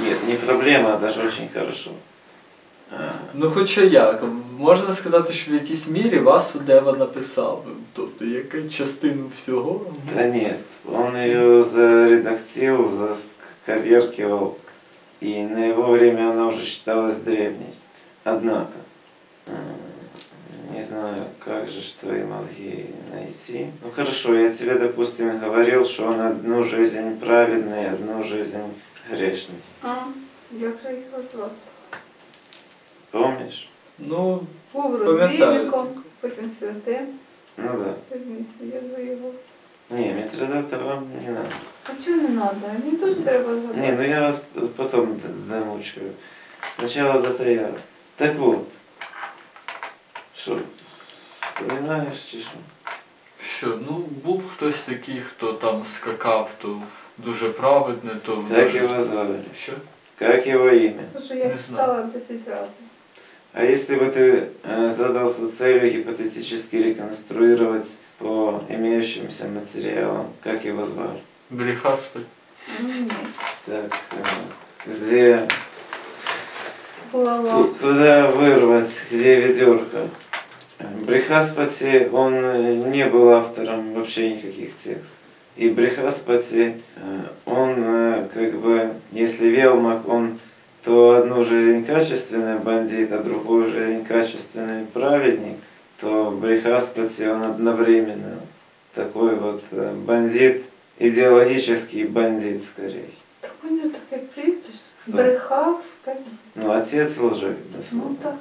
[SPEAKER 1] Нет, не проблема, а даже очень хорошо.
[SPEAKER 2] Ну хоча як, можна сказати, що в якійсь мірі Васудева написав. Тобто яка частину всього.
[SPEAKER 1] Да нет, он ее заредактил, засковеркивал, и на его время она уже считалась древней. Однако, м, не знаю, как же ж твои мозги найти. Ну хорошо, я тебе, допустим, говорил, что он одну жизнь праведный, одну жизнь грешный.
[SPEAKER 3] А, як же його звати?
[SPEAKER 1] Помнишь?
[SPEAKER 2] Ну,
[SPEAKER 3] Був
[SPEAKER 2] Пам'ятаю.
[SPEAKER 3] розбійником, потім святим,
[SPEAKER 1] Ну да.
[SPEAKER 3] сьогодні я
[SPEAKER 1] Не, Митродата вам не надо.
[SPEAKER 3] А чого не треба? Мені теж треба.
[SPEAKER 1] Не, ну я вас потом д- домучаю. Сначала до Таяра. Так вот. Что, вспоминаешь, чи що?
[SPEAKER 2] що, ну був хтось такий, хто там скакав, то дуже праведне, то
[SPEAKER 1] Как
[SPEAKER 2] дуже-
[SPEAKER 1] его звали?
[SPEAKER 2] Що?
[SPEAKER 1] Как его имя?
[SPEAKER 3] Що я
[SPEAKER 2] Не
[SPEAKER 3] читала 10 разів.
[SPEAKER 1] А если бы ты э, задался целью гипотетически реконструировать по имеющимся материалам, как его звали?
[SPEAKER 2] Брехаспаль.
[SPEAKER 3] Ні.
[SPEAKER 1] Так, э, где,
[SPEAKER 3] Булава.
[SPEAKER 1] куда вырвать, где ведерко? Брехаспати, он э, не был автором вообще никаких текстов. И Брехаспати, э, он как бы, если Велмак, он то одну жизнь качественный бандит, а другую жизнь качественный праведник, то Брехаспати, он одновременно такой вот э, бандит, идеологический бандит скорее.
[SPEAKER 3] Так у прізвище.
[SPEAKER 1] Хто?
[SPEAKER 3] Брехав спать.
[SPEAKER 1] Ну, отец
[SPEAKER 3] Ну
[SPEAKER 1] безусловно.
[SPEAKER 3] так,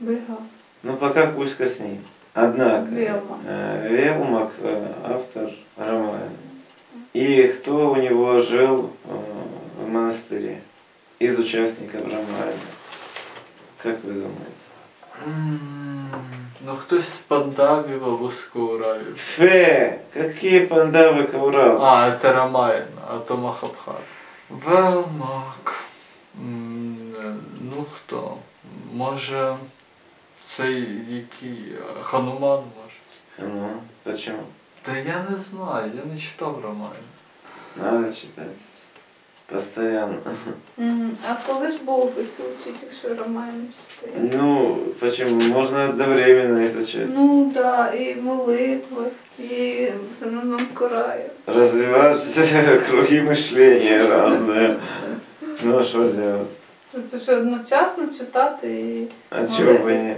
[SPEAKER 3] брехав.
[SPEAKER 1] Ну, пока Кузька с ним. Однако,
[SPEAKER 3] Велмак.
[SPEAKER 1] э, Велмак, э, автор романа. И кто у него жил э, в монастыре из участников романа? Как вы думаете?
[SPEAKER 2] Ну хтось з Пандавів або з Кауравів.
[SPEAKER 1] Фе! Какие пандавы Каурав?
[SPEAKER 2] А, це Рамаян, а то Махабхар. Велмак. Ну хто? Може. Цей який. Хануман може.
[SPEAKER 1] Ну, почему?
[SPEAKER 2] Та я не знаю, я не читав Рамаян.
[SPEAKER 1] Надо читать. Постоянно.
[SPEAKER 3] Мгм. А коли ж був цю вчить, якщо Роман читає?
[SPEAKER 1] Ну, почему? Можно одновременно изучать.
[SPEAKER 3] Ну да, і молитви, і Синонон Кораю.
[SPEAKER 1] Развиваться <laughs> круги мышления разные. Ну, а что делать?
[SPEAKER 3] Це що одночасно читати і
[SPEAKER 1] А чего бы
[SPEAKER 3] Молитесь.
[SPEAKER 1] нет?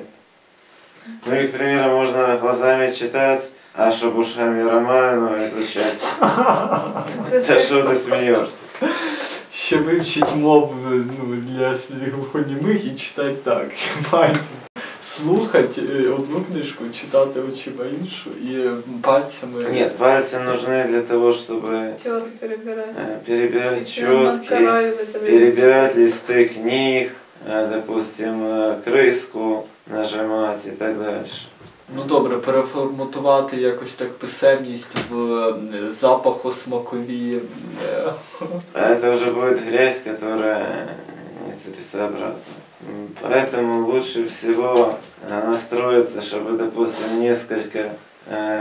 [SPEAKER 1] Ну и, к примеру, можно глазами читать, а чтобы ушами роману изучать.
[SPEAKER 3] Це
[SPEAKER 1] Да
[SPEAKER 3] ж
[SPEAKER 1] что ты смеешься?
[SPEAKER 2] Ще вивчить мови ну, для глухонімих і читати так. Що <laughs> мається слухати е, одну книжку, читати очима іншу і пальцями.
[SPEAKER 1] Нет, пальцы нужны для того, чтобы
[SPEAKER 3] чітко перебирати.
[SPEAKER 1] э, перебирать
[SPEAKER 3] Якщо нема
[SPEAKER 1] четки,
[SPEAKER 3] караю, ви тебе
[SPEAKER 1] перебирать листы книг, э, допустим, э, крыску нажимать и так дальше.
[SPEAKER 2] Ну добре, переформатувати якось так писемність в запахосмакові.
[SPEAKER 1] А это уже будет грязь, которая нецелесообразна. М, Поэтому лучше всего настроиться, чтобы, допустим, несколько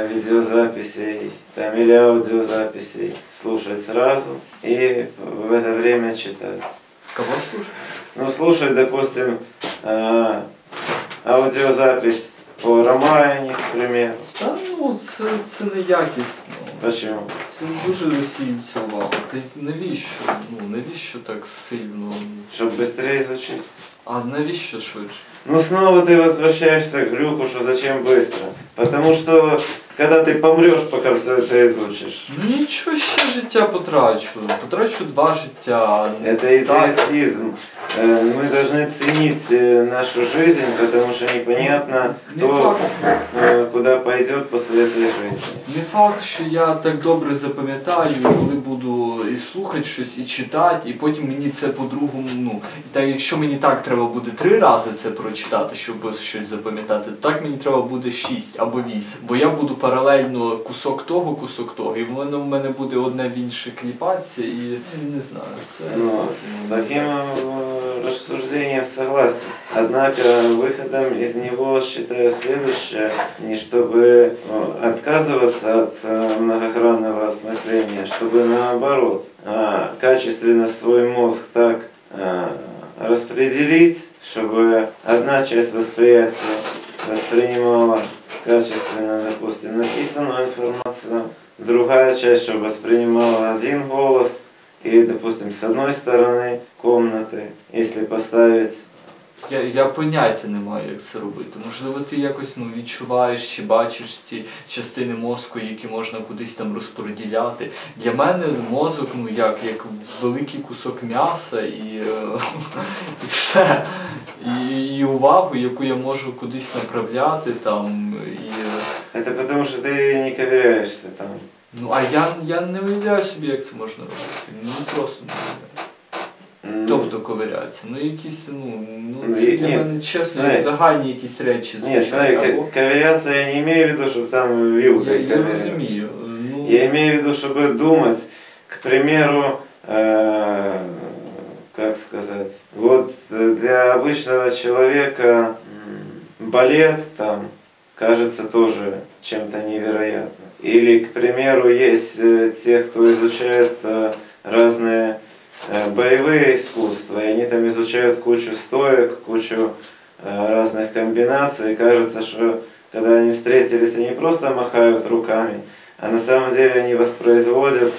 [SPEAKER 1] видеозаписей там, или аудиозаписей слушать сразу и в это время читать.
[SPEAKER 2] Кого слушати?
[SPEAKER 1] Ну, слушать, допустим, э, аудиозапись по Ромайне, к примеру.
[SPEAKER 2] Та ну це, це неякісно.
[SPEAKER 1] Почему?
[SPEAKER 2] Це дуже розсіюється увага. Ти навіщо? Ну навіщо так сильно?
[SPEAKER 1] Чтобы быстрее изучить.
[SPEAKER 2] А навіщо швидше?
[SPEAKER 1] Ну снова ты возвращаешься к глюку, что зачем быстро? Потому что когда ты помрешь, пока все это изучишь.
[SPEAKER 2] Ну нічого ще життя потрачу. Потрачу два життя.
[SPEAKER 1] Это
[SPEAKER 2] Так.
[SPEAKER 1] идиотизм. Э, Мы должны ценить э, нашу жизнь, потому что непонятно,
[SPEAKER 2] Не
[SPEAKER 1] кто
[SPEAKER 2] факт.
[SPEAKER 1] э, куда пойдет после этой жизни.
[SPEAKER 2] Не факт, що я так добре запам'ятаю, коли буду і слухати щось, і читати, і потім мені це по-другому. Ну, та якщо мені так треба буде три рази це прочитати, щоб щось запам'ятати, то так мені треба буде шість або вісім. Бо я буду паралельно кусок того, кусок того, і воно в мене буде одне в інше кліпатися, і не знаю. Це
[SPEAKER 1] Но с
[SPEAKER 2] ну,
[SPEAKER 1] таким э, рассуждением согласен. Однако выходом из него считаю следующее, не чтобы э, отказываться от э, многогранного осмысления, чтобы наоборот э, качественно свой мозг так э, распределить, чтобы одна часть восприятия воспринимала качественно, допустим, написанную информацию, другая часть, чтобы воспринимала один голос, или, допустим, с одной стороны комнаты, если поставить
[SPEAKER 2] Я, я поняття не маю, як це робити. Можливо, ти якось ну, відчуваєш чи бачиш ці частини мозку, які можна кудись там розподіляти. Для мене мозок, ну як, як великий кусок м'яса і, е, і <laughs> все. І, і увагу, яку я можу кудись направляти там. І, е,
[SPEAKER 1] это потому что ты не ковыряешься там.
[SPEAKER 2] ну, а я, я не уявляю собі, як це можна робити. Ну просто не уявляю.
[SPEAKER 1] М,
[SPEAKER 2] Тобто ковиряться. Ну якісь, ну, ну
[SPEAKER 1] Ну,
[SPEAKER 2] це
[SPEAKER 1] і-
[SPEAKER 2] для
[SPEAKER 1] ні,
[SPEAKER 2] мене чесно,
[SPEAKER 1] знає.
[SPEAKER 2] як загальні якісь речі
[SPEAKER 1] Нет, смотри,
[SPEAKER 2] Або-
[SPEAKER 1] ко- ковыряться я не имею в виду, чтобы там
[SPEAKER 2] Я,
[SPEAKER 1] вилкой
[SPEAKER 2] я
[SPEAKER 1] ковыряться.
[SPEAKER 2] розумію. Ну,
[SPEAKER 1] Я имею в виду, чтобы думать, к примеру, э, как сказать, вот э, для обычного человека балет там кажется тоже чем-то невероятным. Или, к примеру, есть э, те, кто изучает э, разные боевые искусства, и они там изучают кучу стоек, кучу разных комбинаций, и кажется, что когда они встретились, они просто махают руками, а на самом деле они воспроизводят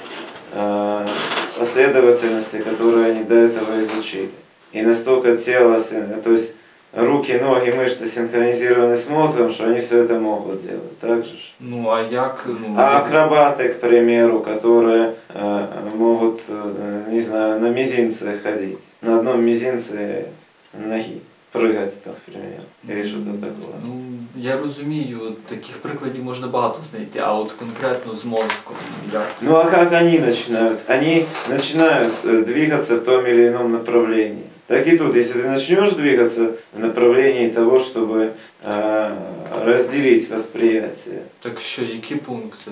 [SPEAKER 1] последовательности, которые они до этого изучили. И настолько тело, то есть руки, ноги, мышцы синхронизированы с мозгом, что они все это могут делать. Так же?
[SPEAKER 2] ну а як, ну,
[SPEAKER 1] А акробаты, к примеру, которые э, могут, э, не знаю, на мизинце ходить, на одном мизинце ноги прыгать, там, к примеру, или что-то такое.
[SPEAKER 2] Ну, я розумію, таких прикладів можна багато знайти, а от конкретно з мозком, як це?
[SPEAKER 1] Ну а как они начинают? Они начинают э, двигаться в том или ином направлении. Так и тут, если ты начнешь двигаться в направлении того, чтобы э, разделить восприятие,
[SPEAKER 2] Так що, які пункти?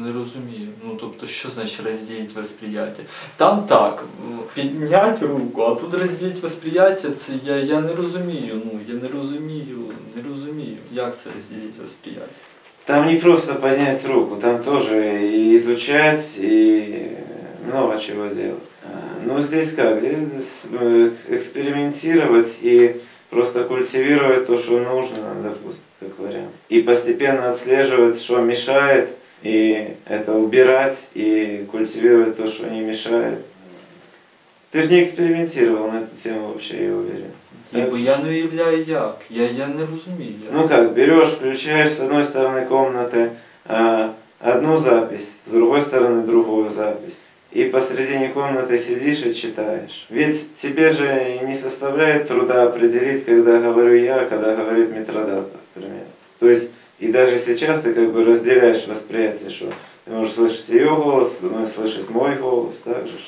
[SPEAKER 2] Не розумію. Ну тобто, що значить розділити восприяття? Там так, м, підняти руку, а тут розділити восприяття, це я, я не розумію. Ну я не розумію, не розумію, як це розділити восприяття.
[SPEAKER 1] там не просто поднять руку, там тоже и изучать, и много чего делать. А, Ну здесь как? Здесь э, экспериментировать и просто культивировать то, что нужно, допустим, как вариант. И постепенно отслеживать, что мешает, и это убирать, и культивировать то, что не мешает. Ты же не экспериментировал на эту тему вообще, я уверен.
[SPEAKER 2] Бо я не уявляю як. Я, я не розумію. як.
[SPEAKER 1] Ну как, берешь, включаешь с одной стороны комнаты а, одну запись, с другой стороны другую запись. И посредине комнаты сидишь и читаешь. Ведь тебе же не составляет труда определить, когда говорю я, когда говорит Митродатов, к примеру. То есть, и даже сейчас ты как бы разделяешь восприятие, что ты можешь слышать ее голос, можешь слышать мой голос, так же. ж.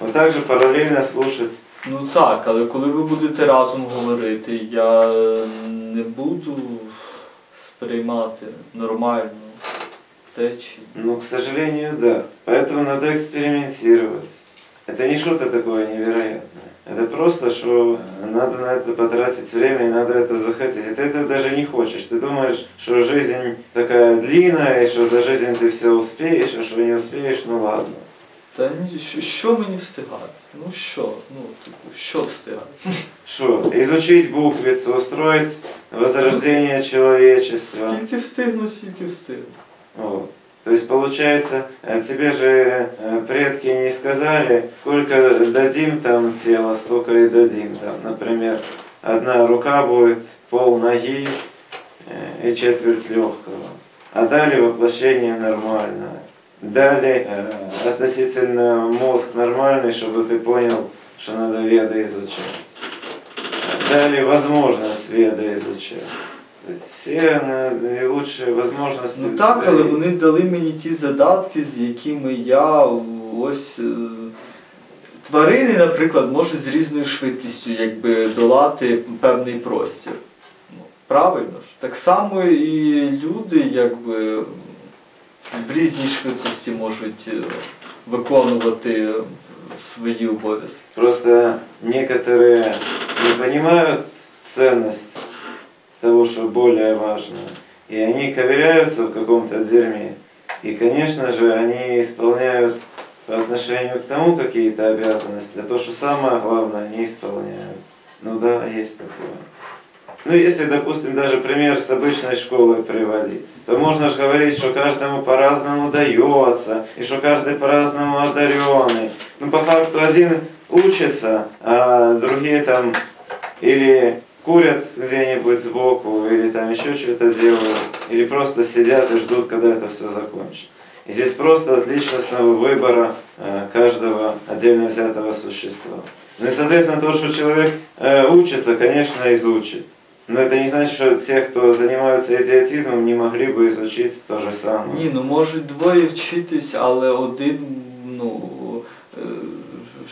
[SPEAKER 1] Вот так же параллельно слушать
[SPEAKER 2] Ну так, але коли ви будете разом говорити, я не буду сприймати нормально те чи.
[SPEAKER 1] Ну, к сожалению, да. Поэтому надо экспериментировать. Это не что-то такое невероятное. Это просто, что надо на это потратить время и надо это захотеть. И ты это даже не хочешь. Ты думаешь, что жизнь такая длинная, и что за жизнь ты все успеешь, а что не успеешь, ну ладно.
[SPEAKER 2] Та ні, що, що мені встигати? Ну що? Ну, типу, що встигати?
[SPEAKER 1] Что, изучить буквицу, устроить возрождение человечества.
[SPEAKER 2] Скільки встигну, стільки встигну.
[SPEAKER 1] Вот. То есть получается, э, тебе же э, предки не сказали, сколько дадим там тела, столько и дадим там. Например, одна рука будет, пол ноги э, и четверть легкого. А дали воплощение нормальное. Дали относительно мозг нормальный, чтобы ты понял, что надо веды изучать. Дали возможность веды изучать. Все наилучшие возможности.
[SPEAKER 2] Ну так, але вони дали мені ті задатки, з якими я ось. е, Тварини, наприклад, можуть з різною швидкістю якби, долати певний простір. Ну, правильно ж? Так само і люди якби, в різній швидкості можуть е, виконувати свої обов'язки.
[SPEAKER 1] Просто некоторые не понимают ценность того, что более важно. И они ковыряются в каком-то дерьме. И, конечно же, они исполняют по отношению к тому какие-то обязанности, а то, что самое главное, не исполняют. Ну да, есть такое. Ну, если, допустим, даже пример с обычной школой приводить, то можно же говорить, что каждому по-разному дается, и что каждый по-разному одаренный. Ну, по факту один учится, а другие там или курят где-нибудь сбоку, или там еще что-то делают, или просто сидят и ждут, когда это все закончится. И здесь просто от личностного выбора э, каждого отдельно взятого существа. Ну и, соответственно, то, что человек э, учится, конечно, изучит. Но это не значит, что те, кто занимаются идиотизмом, не могли бы изучить то же самое.
[SPEAKER 2] Ні, ну можуть двоє вчитись, але один, ну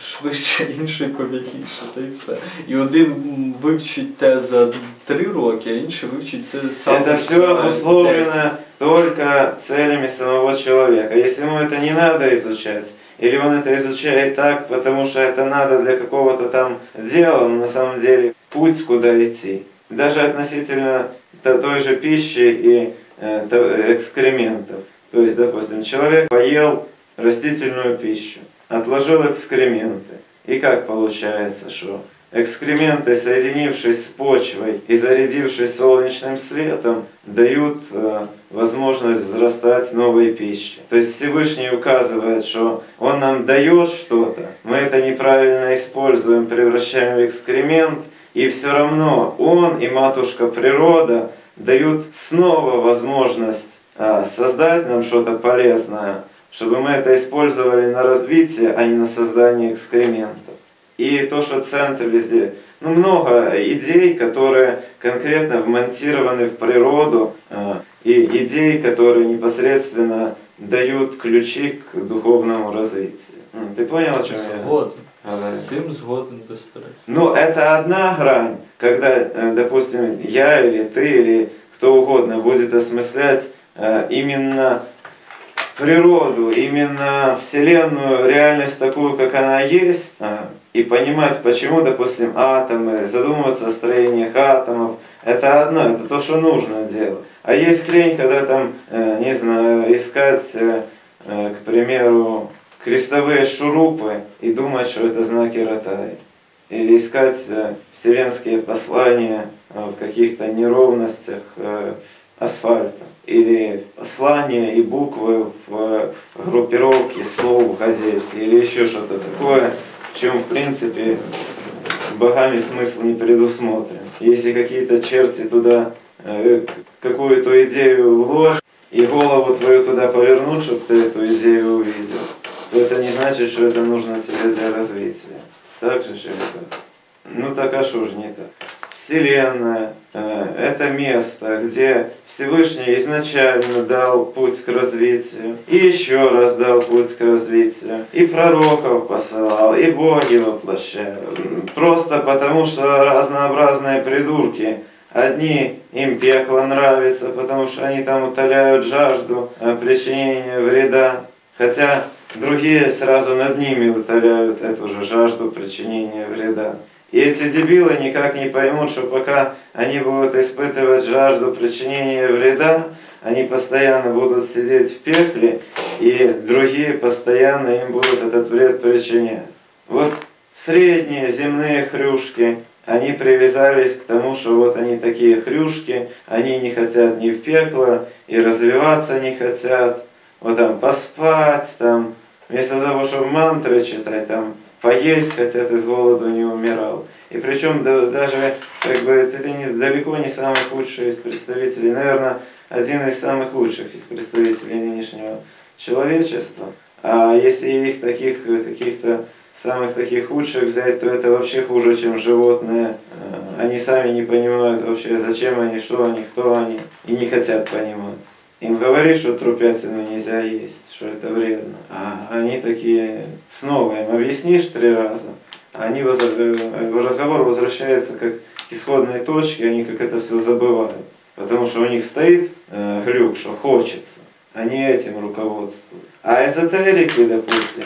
[SPEAKER 2] е, Швидше, <laughs> інший повільніше, та й все. І один м, вивчить те за три роки, а інший вивчить це сам.
[SPEAKER 1] Это
[SPEAKER 2] за
[SPEAKER 1] все
[SPEAKER 2] 10.
[SPEAKER 1] обусловлено только целями самого человека. Если ему это не надо изучать, или он это изучает так, потому что это надо для какого-то там дела, но на самом деле путь, куда идти. Даже относительно то- той же пищи и э, то- экскрементов. То есть, допустим, человек поел растительную пищу, отложил экскременты. И как получается, что экскременты, соединившись с почвой и зарядившись солнечным светом, дают э, возможность взрастать новой пище. То есть Всевышний указывает, что Он нам дает что-то, мы это неправильно используем, превращаем в экскремент, и все равно Он и Матушка Природа дают снова возможность а, создать нам что-то полезное, чтобы мы это использовали на развитие, а не на создание экскрементов. И то, что центр везде, ну много идей, которые конкретно вмонтированы в природу, а, и идей, которые непосредственно дают ключи к духовному развитию. М, Ты понял, о чем я?
[SPEAKER 2] З цим згоден безперечно.
[SPEAKER 1] Ну, это одна грань, когда, э, допустим, я или ты, или кто угодно будет осмыслять э, именно природу, именно Вселенную, реальность такую, как она есть, а, и понимать, почему, допустим, атомы, задумываться о строениях атомов, это одно, это то, что нужно делать. А есть хрень, когда там, э, не знаю, искать, э, э, к примеру, крестовые шурупы и думать, что это знаки ротай. Или искать э, вселенские послания э, в каких-то неровностях э, асфальта. Или послания и буквы в э, группировке слов в газете. Или еще что-то такое. в чем, в принципе, богами смысл не предусмотрен. Если какие-то черти туда э, какую-то идею вложат, и голову твою туда повернут, чтобы ты эту идею увидел, то это не значит, что это нужно тебе для развития. Так же, как? Ну так а что же не так? Вселенная э, – это место, где Всевышний изначально дал путь к развитию, и еще раз дал путь к развитию, и пророков посылал, и боги воплощают. Просто потому, что разнообразные придурки Одни им пекло нравится, потому что они там утоляют жажду э, причинения вреда, хотя другие сразу над ними утоляют эту же жажду причинения вреда. И эти дебилы никак не поймут, что пока они будут испытывать жажду причинения вреда, они постоянно будут сидеть в пекле, и другие постоянно им будут этот вред причинять. Вот средние земные хрюшки, они привязались к тому, что вот они такие хрюшки, они не хотят ни в пекло, и развиваться не хотят, вот там поспать, там, вместо того, чтобы мантры читать, там, поесть хотят, из голоду не умирал. И причем да, даже как бы это не, далеко не самый худший из представителей, наверное, один из самых лучших из представителей нынешнего человечества. А если их таких каких-то самых таких худших взять, то это вообще хуже, чем животные. Э, они сами не понимают вообще, зачем они, что они, кто они, и не хотят понимать. Им говоришь, что трупятину нельзя есть, что это вредно. А они такие, снова им объяснишь три раза, они воз... Э, разговор возвращается как к исходной точке, они как это все забывают. Потому что у них стоит э, глюк, что хочется. Они этим руководствуют. А эзотерики, допустим,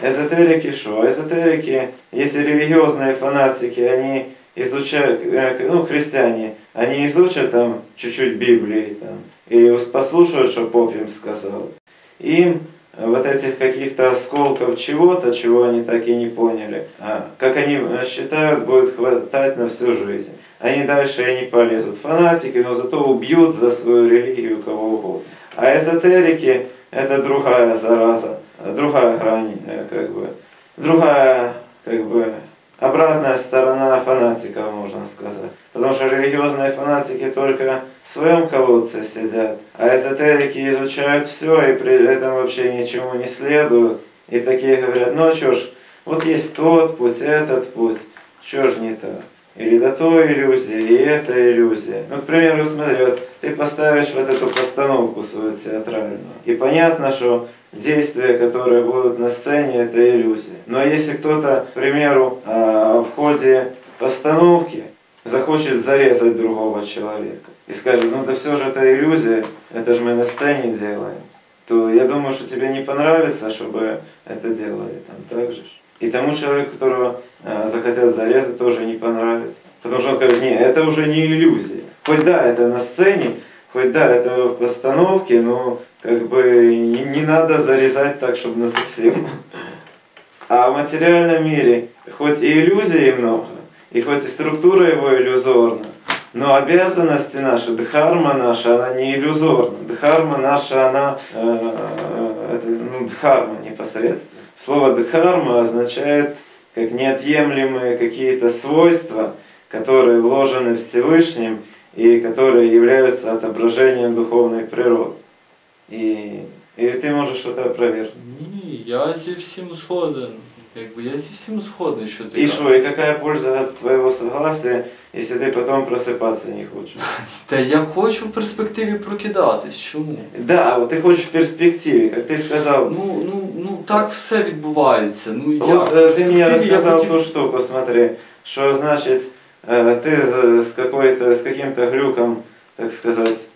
[SPEAKER 1] эзотерики что? Эзотерики, если религиозные фанатики, они изучают, э, ну, христиане, они изучат там чуть-чуть Библии там, или послушают, что поп им сказал. Им вот этих каких-то осколков чего-то, чего они так и не поняли, а, как они э, считают, будет хватать на всю жизнь. Они дальше и не полезут. Фанатики, но зато убьют за свою религию кого угодно. А эзотерики это другая зараза, другая грань, э, как бы, другая, как бы, обратная сторона фанатиков, можно сказать. Потому что религиозные фанатики только в своем колодце сидят, а эзотерики изучают все и при этом вообще ничему не следуют. И такие говорят, ну а что ж, вот есть тот путь, этот путь, что ж не так? Или до той иллюзия, и эта иллюзия. Ну, к примеру, смотри, вот ты поставишь вот эту постановку свою театральную, и понятно, что действия, которые будут на сцене, это иллюзия. Но если кто-то, к примеру, а, в ходе постановки захочет зарезать другого человека и скажет, ну да все же это иллюзия, это же мы на сцене делаем, то я думаю, что тебе не понравится, чтобы это делали там так же. И тому человеку, которого э, захотят зарезать, тоже не понравится. Потому что он скажет, нет, это уже не иллюзия. Хоть да, это на сцене, хоть да, это в постановке, но как бы не, не надо зарезать так, чтобы на совсем. А в материальном мире хоть и иллюзий много, и хоть и структура его иллюзорна, но обязанности наши, дхарма наша, она не иллюзорна. Дхарма наша, она, э, э, это, ну, дхарма непосредственно. Слово дхарма означает как неотъемлемые какие-то свойства, которые вложены Всевышним и которые являются отображением духовной природы. И, или ты можешь что-то опровергнуть?
[SPEAKER 2] Не, я зі всім згоден. Якби я зі всім згоден, що ти
[SPEAKER 1] И что, и какая польза от твоего согласия, если ты потом просыпаться не хочешь? <laughs>
[SPEAKER 2] Та я хочу в перспективі прокидатись. Чому?
[SPEAKER 1] Да, вот ты хочешь в перспективе, как ты сказал.
[SPEAKER 2] Ну, ну, ну так все відбувається. Ну я
[SPEAKER 1] Вот
[SPEAKER 2] в
[SPEAKER 1] э, ты мне
[SPEAKER 2] перспективі я
[SPEAKER 1] рассказал
[SPEAKER 2] хотів-
[SPEAKER 1] ту штуку, смотри, что значит э, ты за- с какой-то, с каким-то глюком, так сказать,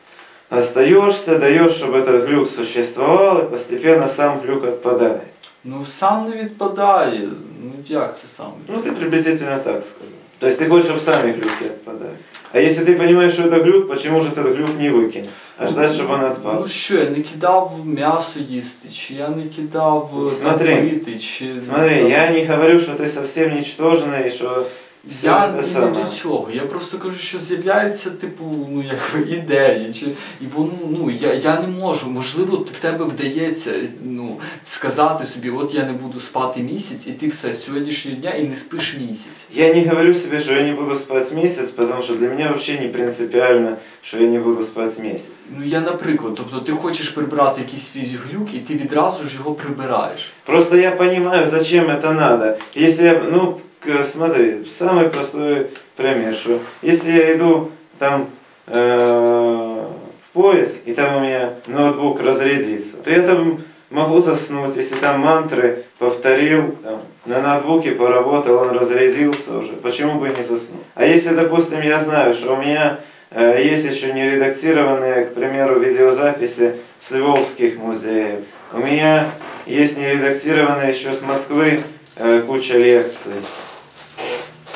[SPEAKER 1] остаешься, даешь, чтобы этот глюк существовал, и постепенно сам глюк отпадает.
[SPEAKER 2] Ну сам не відпадає. Ну як це сам?
[SPEAKER 1] Ну, ты приблизительно так сказал. То есть ты хочешь, чтобы сами глюки отпадали. А если ты понимаешь, что это глюк, почему же этот глюк не выкинуть? А ждать, чтобы он отпал?
[SPEAKER 2] Ну що, я не кидав м'ясо їсти, чи я не кидав е,
[SPEAKER 1] Смотри,
[SPEAKER 2] там, пити, чи
[SPEAKER 1] Смотри, я не говорю, что ты совсем ничтожный, и что все
[SPEAKER 2] Я не до цього. Я просто кажу, що з'являється, типу, ну якби <laughs> ідеї. Чи і воно, ну я, я не можу. Можливо, в тебе вдається ну, сказати собі, от я не буду спати місяць, і ти все з сьогоднішнього дня і не спиш місяць.
[SPEAKER 1] Я не говорю себе, что я не буду спать месяц, потому что для меня вообще не принципиально, что я не буду спать месяц.
[SPEAKER 2] Ну я, наприклад, тобто ти хочеш прибрати якийсь свій глюк, і ти відразу ж його прибираєш.
[SPEAKER 1] Просто я понимаю, зачем это надо. Если я, ну, смотри, самый простой пример, что если я иду там э, в поезд, и там у меня ноутбук разрядится, то я там могу заснуть, если там мантры повторил, там, на ноутбуке поработал, он разрядился уже, почему бы не заснуть? А если, допустим, я знаю, что у меня э, есть еще не редактированные, к примеру, видеозаписи с Львовских музеев, у меня есть не редактированная еще с Москвы э, куча лекций.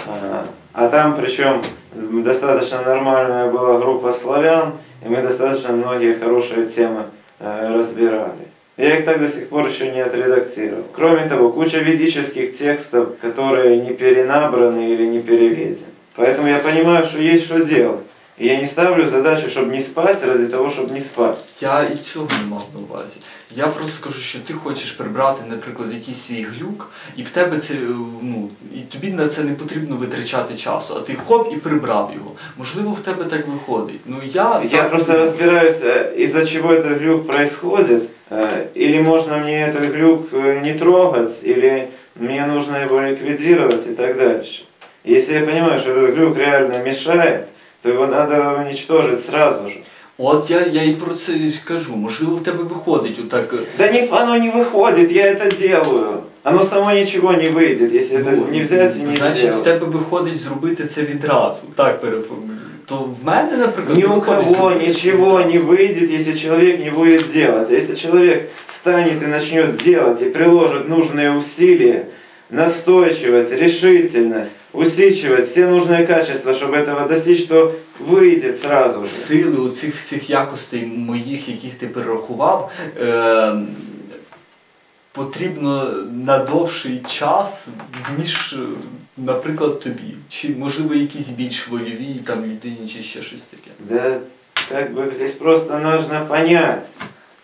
[SPEAKER 1] А, а там причем достаточно нормальная была группа славян, и мы достаточно многие хорошие темы э, разбирали. Я их так до сих пор еще не отредактировал. Кроме того, куча ведических текстов, которые не перенабраны или не переведены. Поэтому я понимаю, что есть что делать. И я не ставлю задачу, чтобы не спать ради того, чтобы не спать.
[SPEAKER 2] Я і цього не мав на увазі. Я просто кажу, що ти хочеш прибрати, наприклад, якийсь свій глюк, і в тебе це е, ну і тобі на це не потрібно витрачати часу, а ти хоп і прибрав його. Можливо, в тебе так виходить. Ну я
[SPEAKER 1] Я
[SPEAKER 2] так-
[SPEAKER 1] просто разбираюсь, э, из-за чего этот глюк происходит, э, или можно мне этот глюк э, не трогать, или мне нужно его ликвидировать и так дальше. Если я понимаю, что этот глюк реально мешает, то его надо уничтожить сразу же.
[SPEAKER 2] От я, я і про це і кажу. Можливо, в тебе виходить отак. е,
[SPEAKER 1] Да не, оно не выходит, я это делаю. Оно само ничего не выйдет, если это
[SPEAKER 2] ну,
[SPEAKER 1] не взять и не
[SPEAKER 2] Значить, в
[SPEAKER 1] сделать.
[SPEAKER 2] тебе виходить зробити це відразу. Так переформулюю. То в мене, наприклад,
[SPEAKER 1] Ни у
[SPEAKER 2] виходить
[SPEAKER 1] кого
[SPEAKER 2] зробити-
[SPEAKER 1] ничего не выйдет, если человек не будет делать. А если человек станет и начнет делать, и приложит нужные усилия, настойчивость, решительность, усидчивость, все нужные качества, чтобы этого достичь, то выйдет сразу же.
[SPEAKER 2] сили у цих всіх якостей моїх, яких ти перерахував, е, потрібно на довший час, ніж, е, наприклад, тобі. Чи можливо якісь більш вольові там людині, чи ще щось таке.
[SPEAKER 1] Да, как бы здесь просто нужно понять.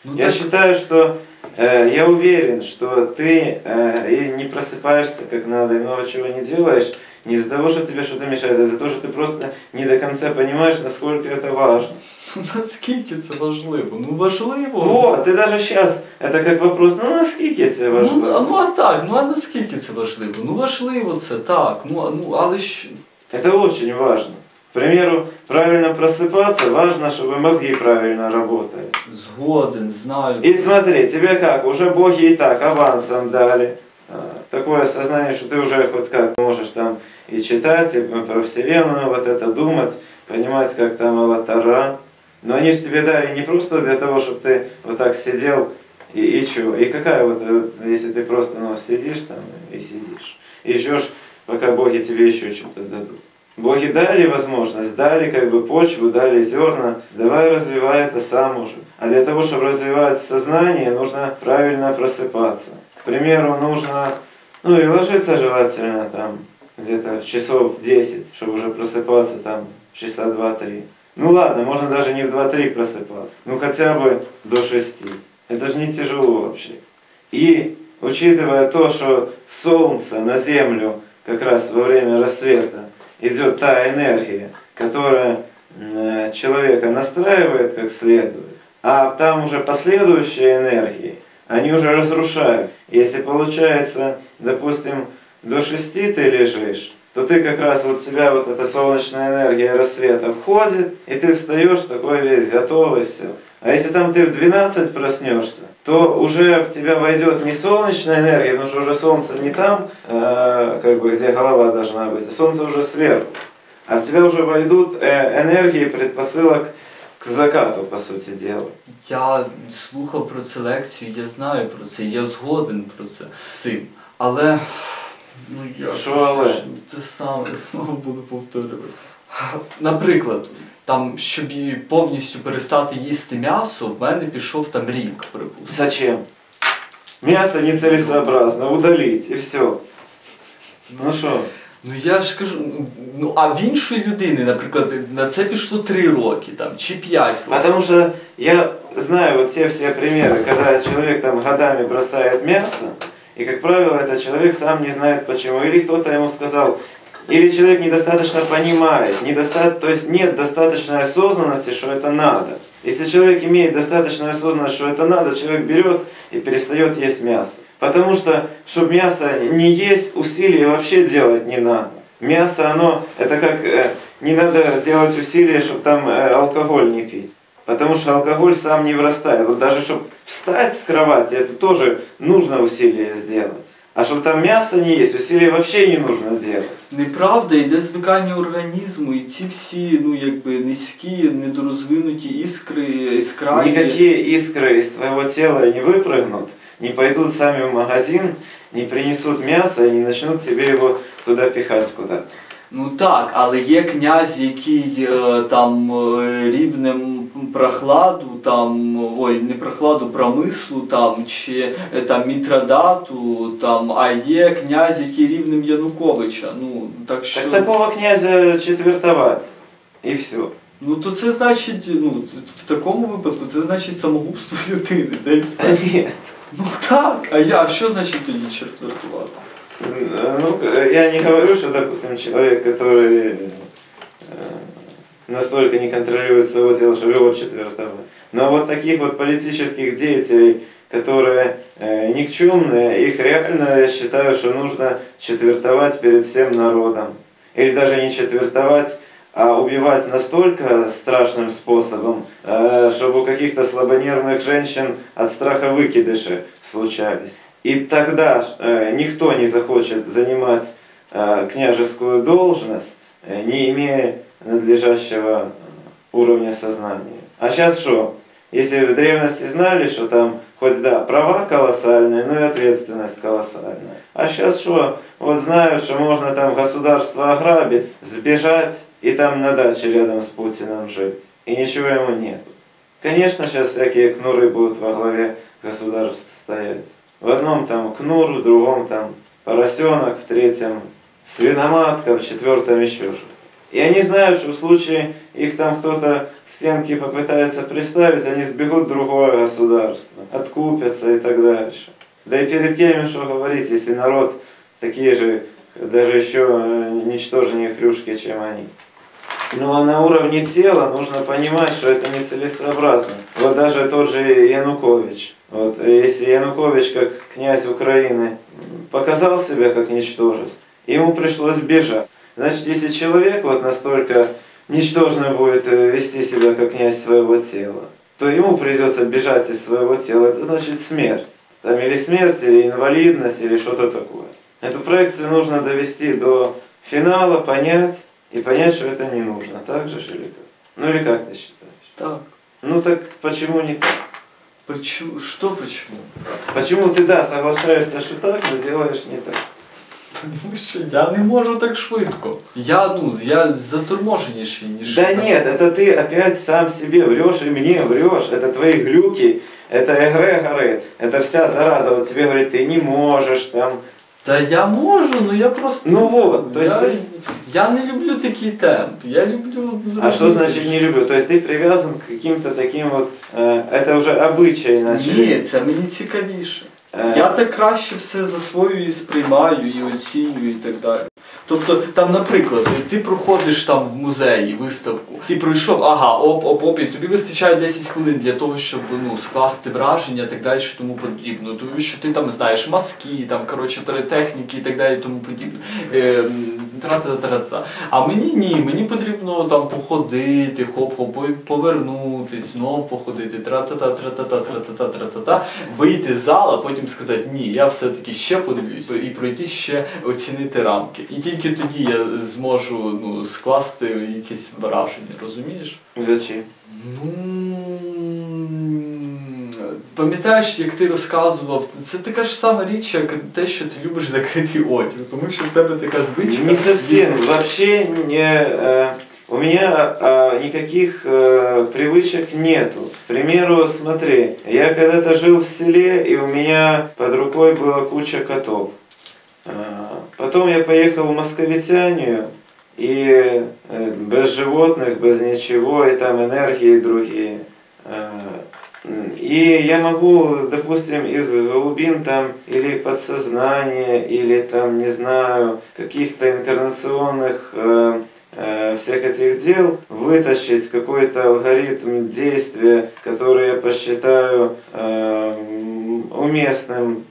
[SPEAKER 2] Ну,
[SPEAKER 1] Я
[SPEAKER 2] так,
[SPEAKER 1] считаю, что э, я уверен, что ты э, не просыпаешься как надо, и много чего не делаешь, не из-за того, что тебе что-то мешает, а из-за того, что ты просто не до конца понимаешь, насколько это важно. <laughs>
[SPEAKER 2] наскільки це важливо? Ну важливо.
[SPEAKER 1] Вот, ты даже сейчас, это как вопрос, ну насколько тебе
[SPEAKER 2] Ну, а-
[SPEAKER 1] важно?
[SPEAKER 2] ну а так, ну а наскільки це важливо? Ну важливо це, так. Ну, а- ну але ж
[SPEAKER 1] Это очень важно. Примеру, правильно просыпаться, важно, чтобы мозги правильно работали.
[SPEAKER 2] згоден, знаю.
[SPEAKER 1] И смотри, тебе как, уже боги и так авансом дали. А, Такое сознание, что ты уже хоть как можешь там и читать, и про Вселенную вот это думать, понимать, как там Алатара. Но они же тебе дали не просто для того, чтобы ты вот так сидел и, и чё. И какая вот, э, если ты просто ну, сидишь там и сидишь, и ждешь, пока боги тебе еще что-то дадут. Боги дали возможность, дали как бы почву, дали зерна, давай развивай это сам уже. А для того, чтобы развивать сознание, нужно правильно просыпаться. К примеру, нужно, ну и ложиться желательно там где-то в часов 10, чтобы уже просыпаться там в часа 2-3. Ну ладно, можно даже не в 2-3 просыпаться, ну хотя бы до 6. Это же не тяжело вообще. И учитывая то, что солнце на землю как раз во время рассвета идет та энергия, которая м, человека настраивает как следует, а там уже последующие энергии, они уже разрушают. Если получается, допустим, до 6 ты лежишь, то ты как раз вот тебя вот эта солнечная энергия рассвета входит, и ты встаешь такой весь готовый, все. А если там ты в 12 проснешься, то уже в тебя войдет не солнечная энергия, потому что уже солнце не там, э, как бы где голова должна быть, а солнце уже сверху. А в тебя уже войдут э, энергии предпосылок к закату, по сути дела.
[SPEAKER 2] Я слухав про цю лекцію, я знаю про це, я згоден про це з цим. Але ну я
[SPEAKER 1] Що але?
[SPEAKER 2] те саме знову буду повторювати. Наприклад, там, щоб і повністю перестати їсти м'ясо, в мене пішов там рік, припустимо.
[SPEAKER 1] Зачем? Мясо нецелесообразно, удалить, и все. Ну что?
[SPEAKER 2] Ну я ж кажу, ну, ну а в іншої людини, наприклад, на це пішло 3 роки там, чи 5 років.
[SPEAKER 1] Потому что я знаю вот те все примеры, когда человек там годами бросает мясо, и, как правило, этот человек сам не знает почему. Или кто-то ему сказал, или человек недостаточно понимает, недоста... то есть нет достаточной осознанности, что это надо. Если человек имеет достаточную осознанность, что это надо, человек берет и перестает есть мясо. Потому что, чтобы мясо не есть, усилия вообще делать не надо. Мясо, оно, это как, э, не надо делать усилия, чтобы там э, алкоголь не пить. Потому что алкоголь сам не вырастает. Вот даже чтобы встать с кровати, это тоже нужно усилие сделать. А чтобы там мясо не есть, усилия вообще не нужно делать.
[SPEAKER 2] Неправда, йде звикання організму, і ці всі, ну якби низькі, недорозвинуті іскри, іскра.
[SPEAKER 1] Никакие искры из твоего тела не выпрыгнут, не пойдут сами в магазин, не принесут мясо и не начнут тебе его туда пихать куда.
[SPEAKER 2] Ну так, але є князь, який е, там е, рівнем прохладу, там, ой, не прохладу, промислу там, чи е, там Мітродату, там, а є князь, який рівнем Януковича. Ну, так що.
[SPEAKER 1] Так такого князя четвертовать. И все.
[SPEAKER 2] Ну то це значить, ну, в такому випадку це значить самогубство <laughs> людини. Все.
[SPEAKER 1] Нет.
[SPEAKER 2] Ну так, а я, що значить тоді четвертувати?
[SPEAKER 1] Ну, я не говорю, что, допустим, человек, который настолько не контролирует своего тела, его четвертого. Но вот таких вот политических деятелей, которые э, никчемные, их реально, я считаю, что нужно четвертовать перед всем народом. Или даже не четвертовать, а убивать настолько страшным способом, э, чтобы у каких-то слабонервных женщин от страха выкидыши случались. И тогда э, никто не захочет занимать э, княжескую должность, э, не имея надлежащего уровня сознания. А сейчас что? Если в древности знали, что там хоть да, права колоссальные, но и ответственность колоссальная. А сейчас что? Вот знают, что можно там государство ограбить, сбежать и там на даче рядом с Путиным жить. И ничего ему нет. Конечно, сейчас всякие кнуры будут во главе государств стоять. В одном там кнур, в другом там поросенок, в третьем свиноматка, в четвертом еще что И они знают, что в случае их там кто-то к стенке попытается приставить, они сбегут в другое государство, откупятся и так дальше. Да и перед кем что говорить, если народ такие же, даже еще э, ничтожнее хрюшки, чем они. Ну а на уровне тела нужно понимать, что это нецелесообразно. Вот даже тот же Янукович. Вот, если Янукович, как князь Украины, показал себя как ничтожество, ему пришлось бежать. Значит, если человек вот настолько ничтожно будет э, вести себя как князь своего тела, то ему придется бежать из своего тела. Это значит смерть. Там или смерть, или инвалидность, или что-то такое. Эту проекцию нужно довести до финала, понять, и понять, что это не нужно. Так же или как? Ну или как ты считаешь?
[SPEAKER 2] Так.
[SPEAKER 1] Ну так почему не так?
[SPEAKER 2] Почему? Что почему?
[SPEAKER 1] Почему ты, да, соглашаешься, что так, но делаешь не так?
[SPEAKER 2] Тому що <laughs> я не можу так швидко. Я, ну, я заторможеніший, ніж.
[SPEAKER 1] Да нет, это ты опять сам себе врешь и мне врешь. Это твои глюки, это эгрегоры, это вся зараза. Вот тебе говорит, ты не можешь там.
[SPEAKER 2] Та я можу, ну я просто.
[SPEAKER 1] Ну вот, то есть
[SPEAKER 2] я,
[SPEAKER 1] ты-
[SPEAKER 2] я не люблю такий темп. Я люблю.
[SPEAKER 1] А что значит не люблю? То есть ты привязан к каким-то таким вот, э, это уже обычаи начали.
[SPEAKER 2] Ні, це мені цікавіше.
[SPEAKER 1] Э,
[SPEAKER 2] Я так краще все засвоюю і сприймаю, і оцінюю, і так далі. Тобто, там, наприклад, ти проходиш там в музеї виставку, ти пройшов, ага, оп, оп, оп, і тобі вистачає 10 хвилин для того, щоб ну, скласти враження, і так далі, і тому подібне. Тому що ти там знаєш маски, там, коротше, техніки і так далі, тому подібне. Е, тра-та-та-та-та. А мені ні, мені потрібно там походити, хоп-хоп, повернутись, знов походити, тра-та-та, тра-та-та, тра-та-та, тра-та-та, вийти з зала, потім сказати, ні, я все-таки ще подивлюсь і пройти ще оцінити рамки. І тільки тоді я зможу ну, скласти якесь враження, розумієш?
[SPEAKER 1] Зачем?
[SPEAKER 2] Ну пам'ятаєш, як ти розказував, це така ж сама річ, як те, що ти любиш закритий одяг, тому що в тебе така звичка.
[SPEAKER 1] Не совсем. Вообще не, э, у меня э, никаких э, привычек нету. К примеру, смотри, я когда-то жил в селе, и у меня под рукой была куча котов. А, Потом я поехал в Московитянию, и э, без животных, без ничего, и там энергии другие. А, И я могу, допустим, из глубин там или подсознания, или там, не знаю, каких-то инкарнационных э, всех этих дел вытащить какой-то алгоритм действия, который я посчитаю э, уместным